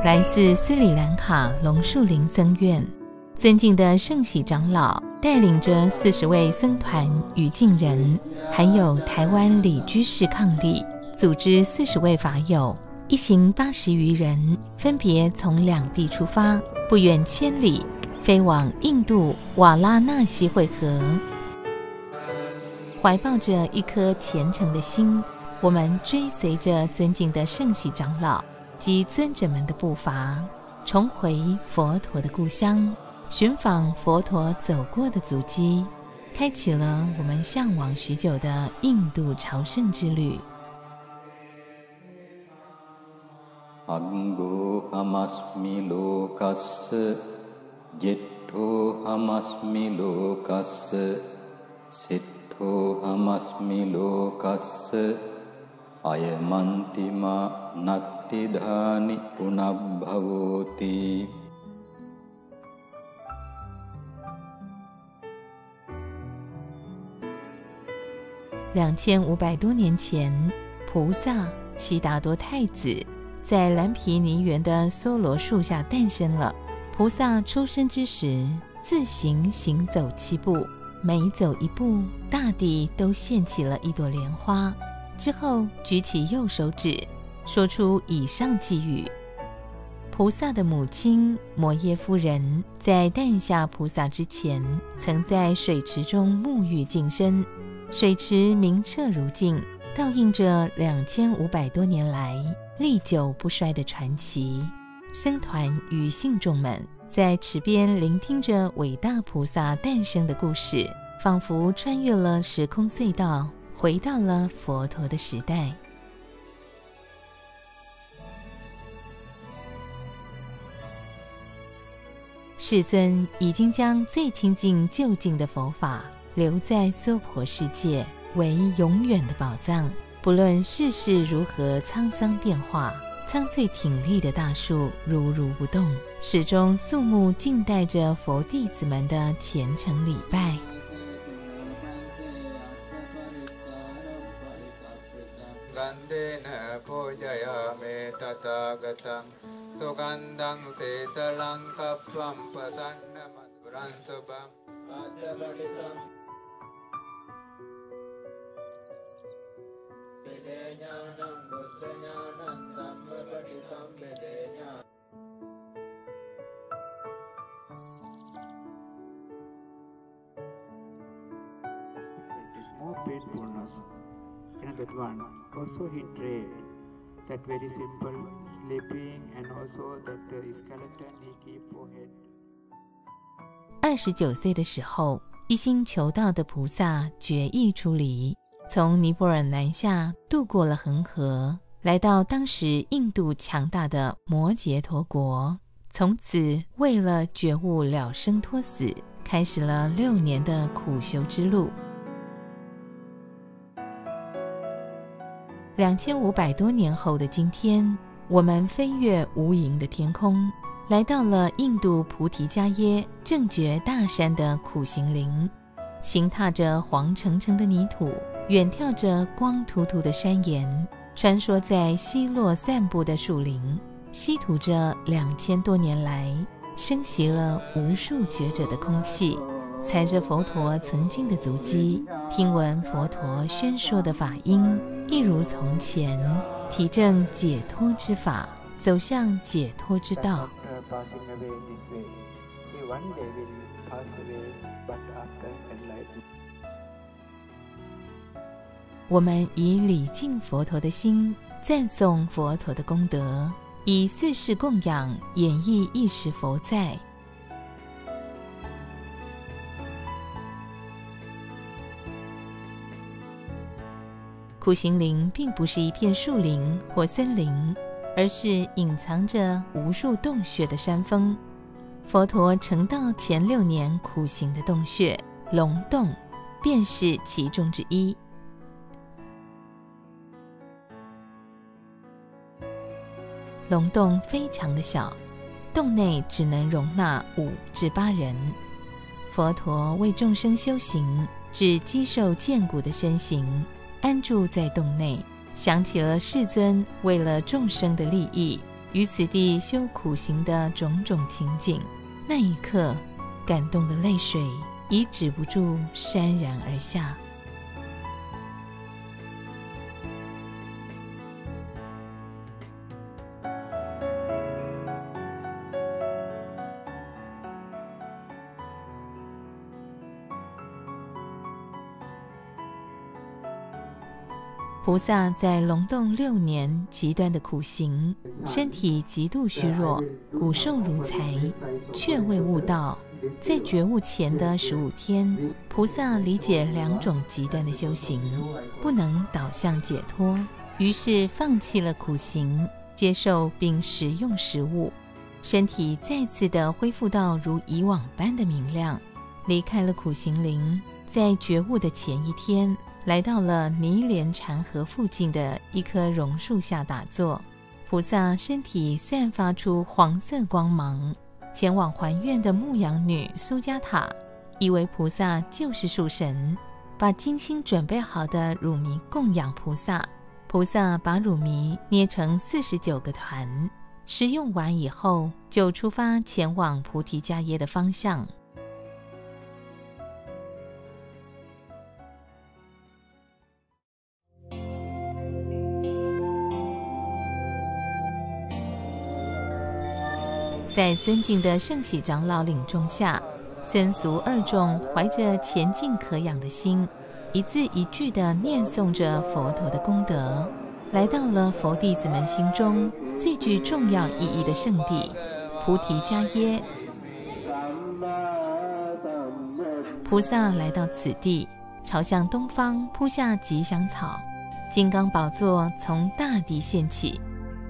来自斯里兰卡龙树林僧院，尊敬的圣喜长老带领着四十位僧团与敬人，还有台湾李居士伉俪，组织四十位法友，一行八十余人，分别从两地出发，不远千里，飞往印度瓦拉纳西会合。怀抱着一颗虔诚的心，我们追随着尊敬的圣喜长老及尊者们的步伐，重回佛陀的故乡，寻访佛陀走过的足迹，开启了我们向往许久的印度朝圣之旅。 අග්ගෝ හමස්මි ලෝකස්ස ජෙට්ඨෝ හමස්මි ලෝකස්ස සෙට්ඨෝ හමස්මි ලෝකස්ස අයමන්තිමා නත්තිධානි පුනබ්භවෝති 两千五百多年前，菩萨悉达多太子在蓝毗尼园的梭罗树下诞生了。菩萨出生之时，自行行走七步，每走一步，大地都现起了一朵莲花。 之后，举起右手指，说出以上寄语。菩萨的母亲摩耶夫人在诞下菩萨之前，曾在水池中沐浴净身。水池明澈如镜，倒映着两千五百多年来历久不衰的传奇。僧团与信众们在池边聆听着伟大菩萨诞生的故事，仿佛穿越了时空隧道，回到了佛陀的时代。世尊已经将最亲近就近的佛法留在娑婆世界，为永远的宝藏。不论世事如何沧桑变化，苍翠挺立的大树如如不动，始终肃穆静待着佛弟子们的虔诚礼拜。तेन पूजयामि तथागतं। सुगन्धं शीतलं कप्वं प्रसन्नमधुरं शुभं। ज्ञानं बुद्धज्ञानं सम्प्रकटितं विदे ज्ञानम् more painfulness in a Gadwana. Also he tried that very simple sleeping and also that uh, skeleton he keep for head. 二十九岁的时候，一心求道的菩萨决意出离，从尼泊尔南下，渡过了恒河，来到当时印度强大的摩羯陀国。从此，为了觉悟了生脱死，开始了六年的苦修之路。两千五百多年后的今天，我们飞越无垠的天空，来到了印度菩提迦耶正觉大山的苦行林，行踏着黄澄澄的泥土，远眺着光秃秃的山岩，穿梭在稀落散布的树林，吸吐着两千多年来升习了无数觉者的空气，踩着佛陀曾经的足迹，听闻佛陀宣说的法音，一如从前，提证解脱之法，走向解脱之道。我们以礼敬佛陀的心，赞颂佛陀的功德，以四世供养演绎一时佛在。苦行林并不是一片树林或森林，而是隐藏着无数洞穴的山峰。佛陀成道前六年苦行的洞穴龙洞，便是其中之一。龙洞非常的小，洞内只能容纳五至八人。佛陀为众生修行，至肌瘦健骨的身形，安住在洞内，想起了世尊为了众生的利益，于此地修苦行的种种情景。那一刻，感动的泪水已止不住潸然而下。菩萨在龙洞六年极端的苦行，身体极度虚弱，骨瘦如柴，却未悟道。在觉悟前的十五天，菩萨理解两种极端的修行不能导向解脱，于是放弃了苦行，接受并食用食物，身体再次的恢复到如以往般的明亮，离开了苦行林。在觉悟的前一天。来到了泥莲禅河附近的一棵榕树下打坐，菩萨身体散发出黄色光芒。前往还愿的牧羊女苏加塔以为菩萨就是树神，把精心准备好的乳糜供养菩萨。菩萨把乳糜捏成四十九个团，食用完以后就出发前往菩提迦耶的方向。在尊敬的圣喜长老领众下，僧俗二众怀着前进可仰的心，一字一句地念诵着佛陀的功德，来到了佛弟子们心中最具重要意义的圣地——菩提迦耶。菩萨来到此地，朝向东方铺下吉祥草，金刚宝座从大地现起。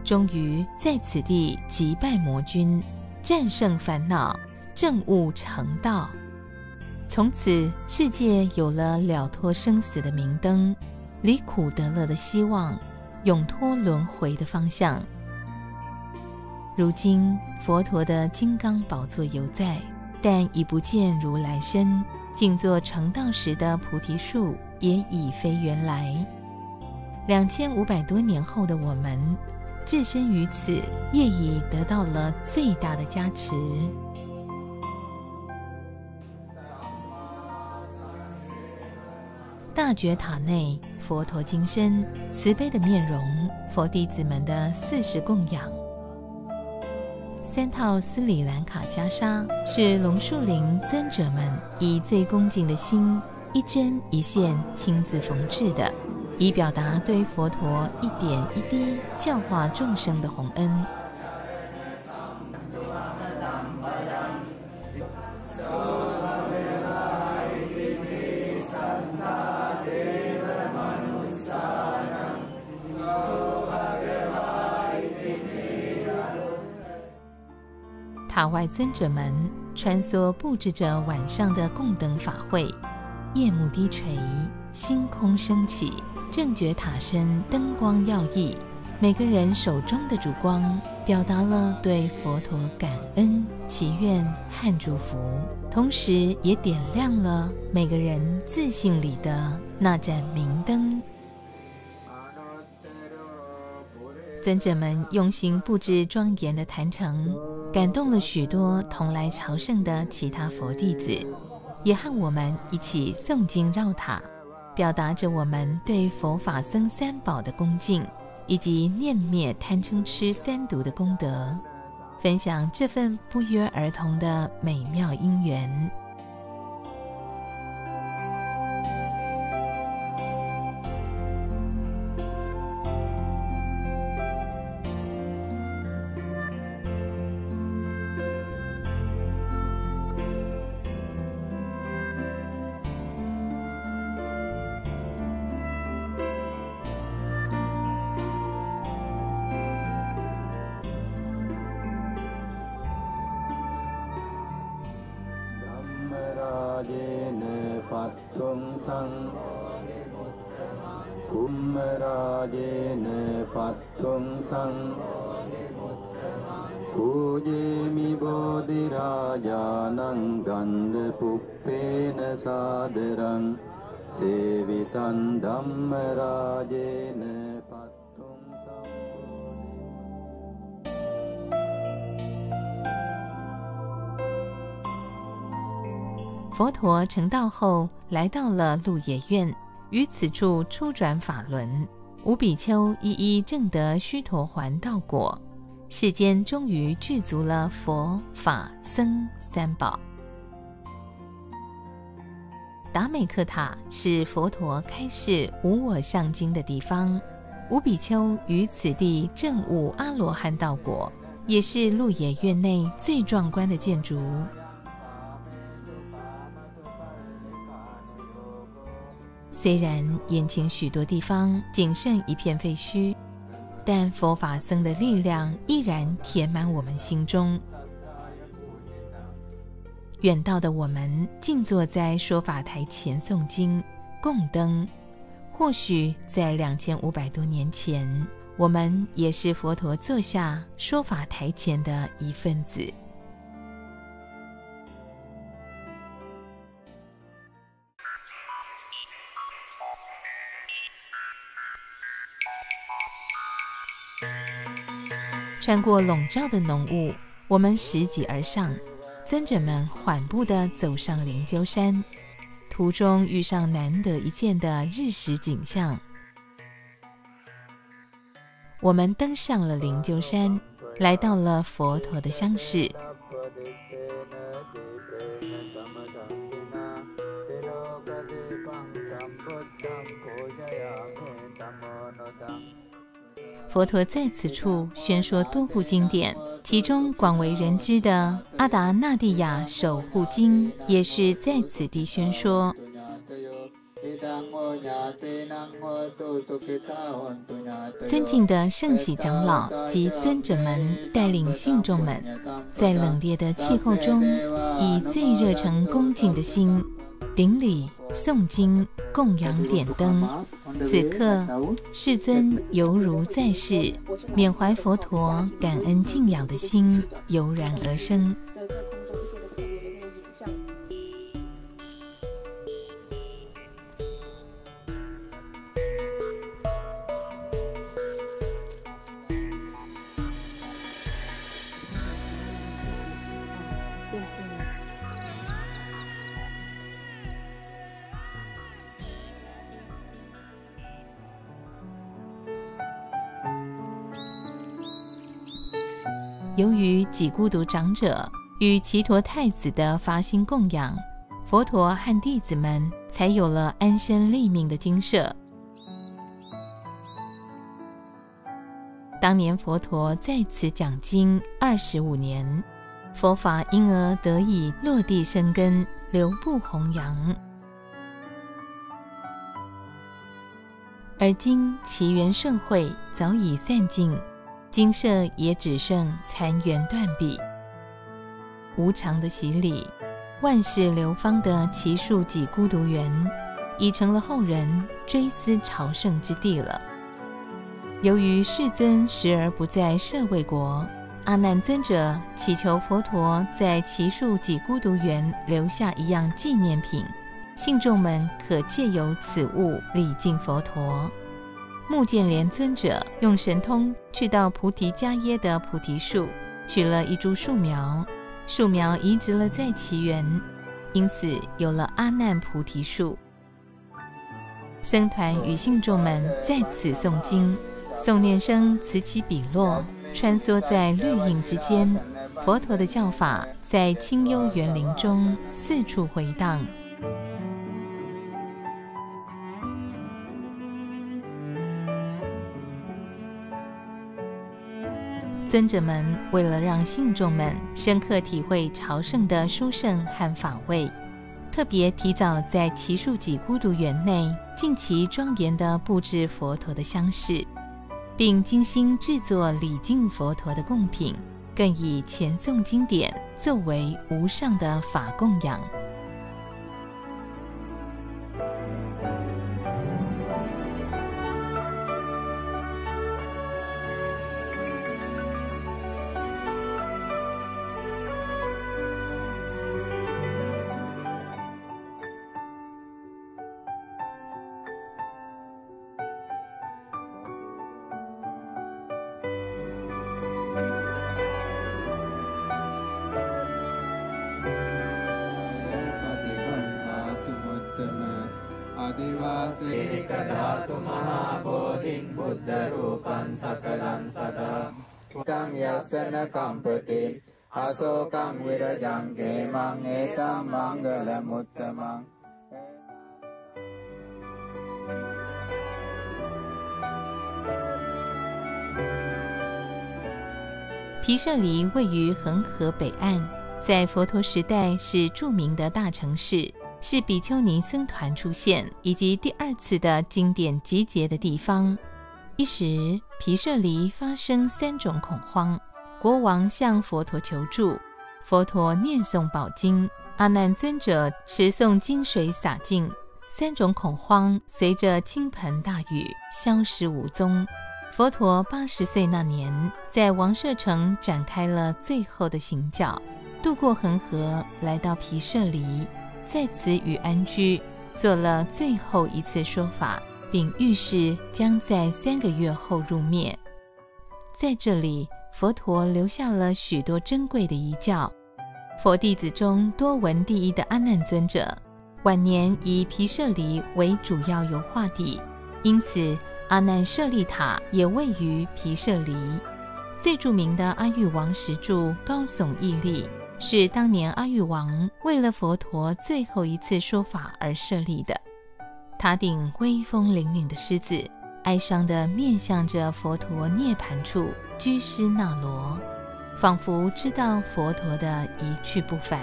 终于在此地击败魔君，战胜烦恼，证悟成道。从此世界有了了脱生死的明灯，离苦得乐的希望，永脱轮回的方向。如今佛陀的金刚宝座犹在，但已不见如来身。静坐成道时的菩提树也已非原来。两千五百多年后的我们。置身于此，业已得到了最大的加持。大觉塔内，佛陀金身，慈悲的面容，佛弟子们的四时供养。三套斯里兰卡袈裟，是龙树林尊者们以最恭敬的心，一针一线亲自缝制的。以表达对佛陀一点一滴教化众生的宏恩。塔外尊者们穿梭布置着晚上的供灯法会，夜幕低垂，星空升起。正觉塔身灯光耀溢，每个人手中的烛光表达了对佛陀感恩、祈愿和祝福，同时也点亮了每个人自信里的那盏明灯。尊者们用心布置庄严的坛城，感动了许多同来朝圣的其他佛弟子，也和我们一起诵经绕塔。表达着我们对佛法僧三宝的恭敬，以及念灭贪嗔痴三毒的功德，分享这份不约而同的美妙因缘。佛陀成道后，来到了鹿野苑。于此处初转法轮，五比丘一一证得须陀环道果，世间终于具足了佛法僧三宝。达美克塔是佛陀开示无我上经的地方。五比丘于此地证悟阿罗汉道果，也是鹿野院内最壮观的建筑。虽然眼前许多地方仅剩一片废墟，但佛法僧的力量依然填满我们心中。远道的我们静坐在说法台前诵经、供灯。或许在两千五百多年前，我们也是佛陀坐下说法台前的一份子。穿过笼罩的浓雾，我们拾级而上，尊者们缓步地走上灵鹫山。途中遇上难得一见的日食景象，我们登上了灵鹫山，来到了佛陀的乡室。佛陀在此处宣说多部经典。其中广为人知的《阿达那蒂亚守护经》也是在此地宣说。尊敬的圣喜长老及尊者们带领信众们，在冷冽的气候中，以最热诚恭敬的心。顶礼、诵经、供养、点灯。此刻，世尊犹如在世，缅怀佛陀、感恩敬仰的心油然而生。由于几孤独长者与齐陀太子的发心供养，佛陀和弟子们才有了安身立命的精舍。当年佛陀在此讲经二十五年，佛法因而得以落地生根，流布弘扬。而今奇缘盛会早已散尽。金舍也只剩残垣断壁，无常的洗礼，万世流芳的奇树几孤独园，已成了后人追思朝圣之地了。由于世尊时而不在舍卫国，阿难尊者祈求佛陀在奇树几孤独园留下一样纪念品，信众们可借由此物礼敬佛陀。目犍连尊者用神通去到菩提迦耶的菩提树，取了一株树苗，树苗移植了在其园，因此有了阿难菩提树。僧团与信众们在此诵经，诵念声此起彼落，穿梭在绿荫之间，佛陀的教法在清幽园林中四处回荡。尊者们为了让信众们深刻体会朝圣的殊胜和法味，特别提早在奇树几孤独园内尽其庄严地布置佛陀的香室，并精心制作礼敬佛陀的贡品，更以前诵经典作为无上的法供养。皮舍里位于恒河北岸在佛陀时代是著名的大城市是比丘尼僧团出现以及第二次的经典集结的地方。一时，毗舍离发生三种恐慌。国王向佛陀求助，佛陀念诵宝经，阿难尊者持诵经水洒净，三种恐慌随着倾盆大雨消失无踪。佛陀八十岁那年，在王舍城展开了最后的行脚，渡过恒河，来到毗舍离，在此与安居，做了最后一次说法，并预示将在三个月后入灭。在这里，佛陀留下了许多珍贵的遗教。佛弟子中多闻第一的阿难尊者，晚年以毗舍离为主要油画地，因此。阿难舍利塔也位于毗舍离。最著名的阿育王石柱高耸屹立，是当年阿育王为了佛陀最后一次说法而设立的。塔顶威风凛凛的狮子，哀伤地面向着佛陀涅槃处居师那罗，仿佛知道佛陀的一去不返，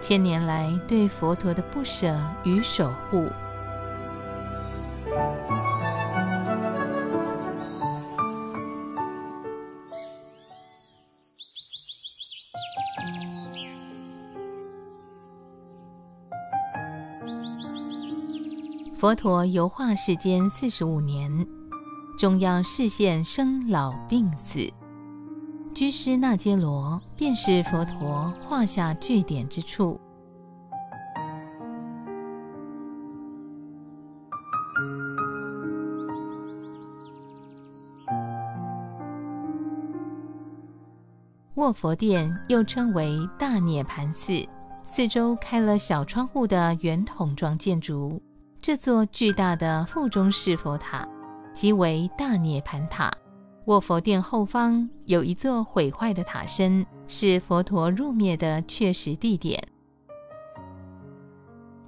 千年来对佛陀的不舍与守护。佛陀游化世间四十五年，终要视现生老病死。居士那揭罗便是佛陀画下句点之处。卧佛殿又称为大涅盘寺，四周开了小窗户的圆筒状建筑。这座巨大的腹中式佛塔，即为大涅盘塔。卧佛殿后方有一座毁坏的塔身，是佛陀入灭的确实地点。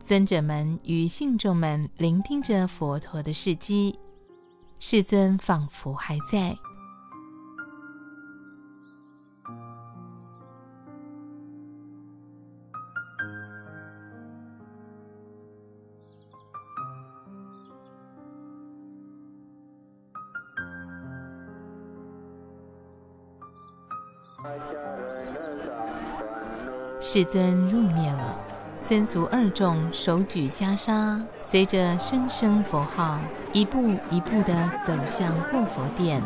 尊者们与信众们聆听着佛陀的事迹，世尊仿佛还在。世尊入灭了，僧俗二众手举袈裟，随着声声佛号，一步一步地走向卧佛殿。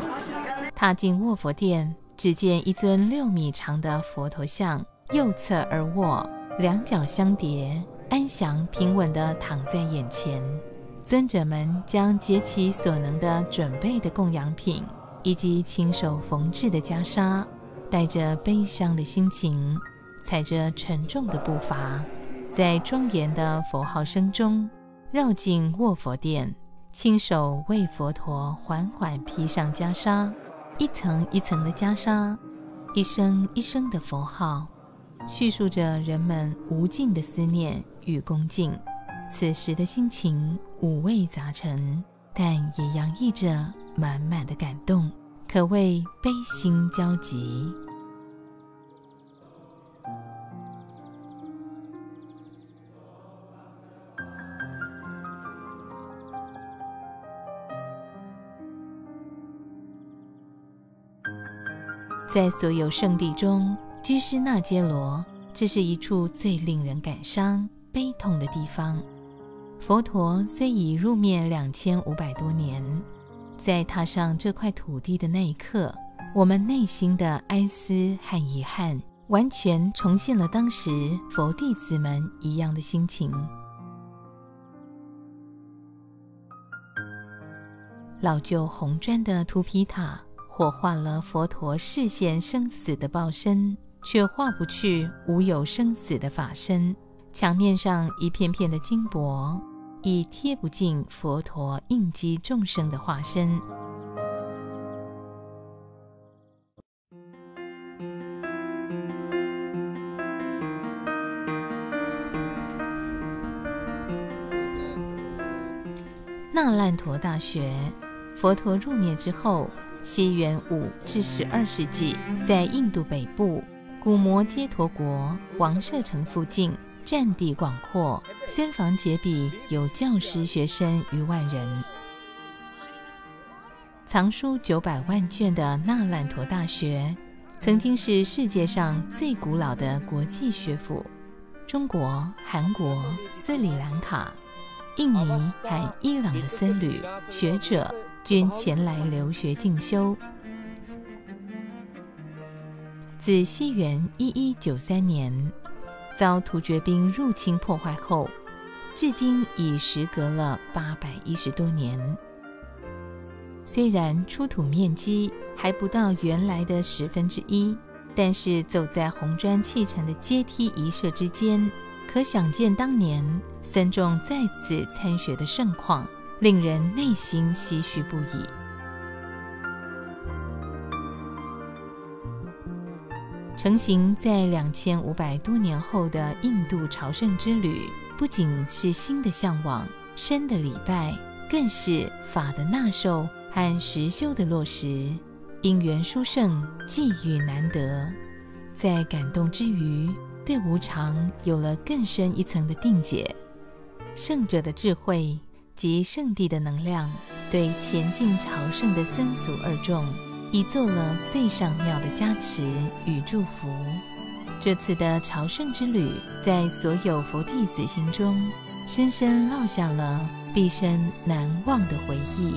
踏进卧佛殿，只见一尊六米长的佛头像，右侧而卧，两脚相叠，安详平稳地躺在眼前。尊者们将竭其所能地准备的供养品，以及亲手缝制的袈裟。带着悲伤的心情，踩着沉重的步伐，在庄严的佛号声中绕进卧佛殿，亲手为佛陀缓缓披上袈裟，一层一层的袈裟，一声一声的佛号，叙述着人们无尽的思念与恭敬。此时的心情五味杂陈，但也洋溢着满满的感动。可谓悲心交集。在所有圣地中，居士那揭罗，这是一处最令人感伤、悲痛的地方。佛陀虽已入灭两千五百多年。在踏上这块土地的那一刻，我们内心的哀思和遗憾，完全重现了当时佛弟子们一样的心情。老旧红砖的秃皮塔，火化了佛陀视线生死的报身，却化不去无有生死的法身。墙面上一片片的金箔。已贴不进佛陀应机众生的化身。那烂陀大学，佛陀入灭之后，西元五至十二世纪，在印度北部古摩揭陀国王舍城附近，占地广阔，僧房结比，有教师学生逾万人。藏书九百万卷的那烂陀大学，曾经是世界上最古老的国际学府。中国、韩国、斯里兰卡、印尼和伊朗的僧侣学者均前来留学进修。自西元一一九三年遭突厥兵入侵破坏后，至今已时隔了八百一十多年。虽然出土面积还不到原来的十分之一，但是走在红砖砌成的阶梯一舍之间，可想见当年三众在此参学的盛况，令人内心唏嘘不已。成行在两千五百多年后的印度朝圣之旅，不仅是心的向往，身的礼拜，更是法的纳受。和实修的落实，因缘殊胜，际遇难得，在感动之余，对无常有了更深一层的定解。圣者的智慧及圣地的能量，对前进朝圣的僧俗二众，已做了最上妙的加持与祝福。这次的朝圣之旅，在所有佛弟子心中，深深烙下了毕生难忘的回忆。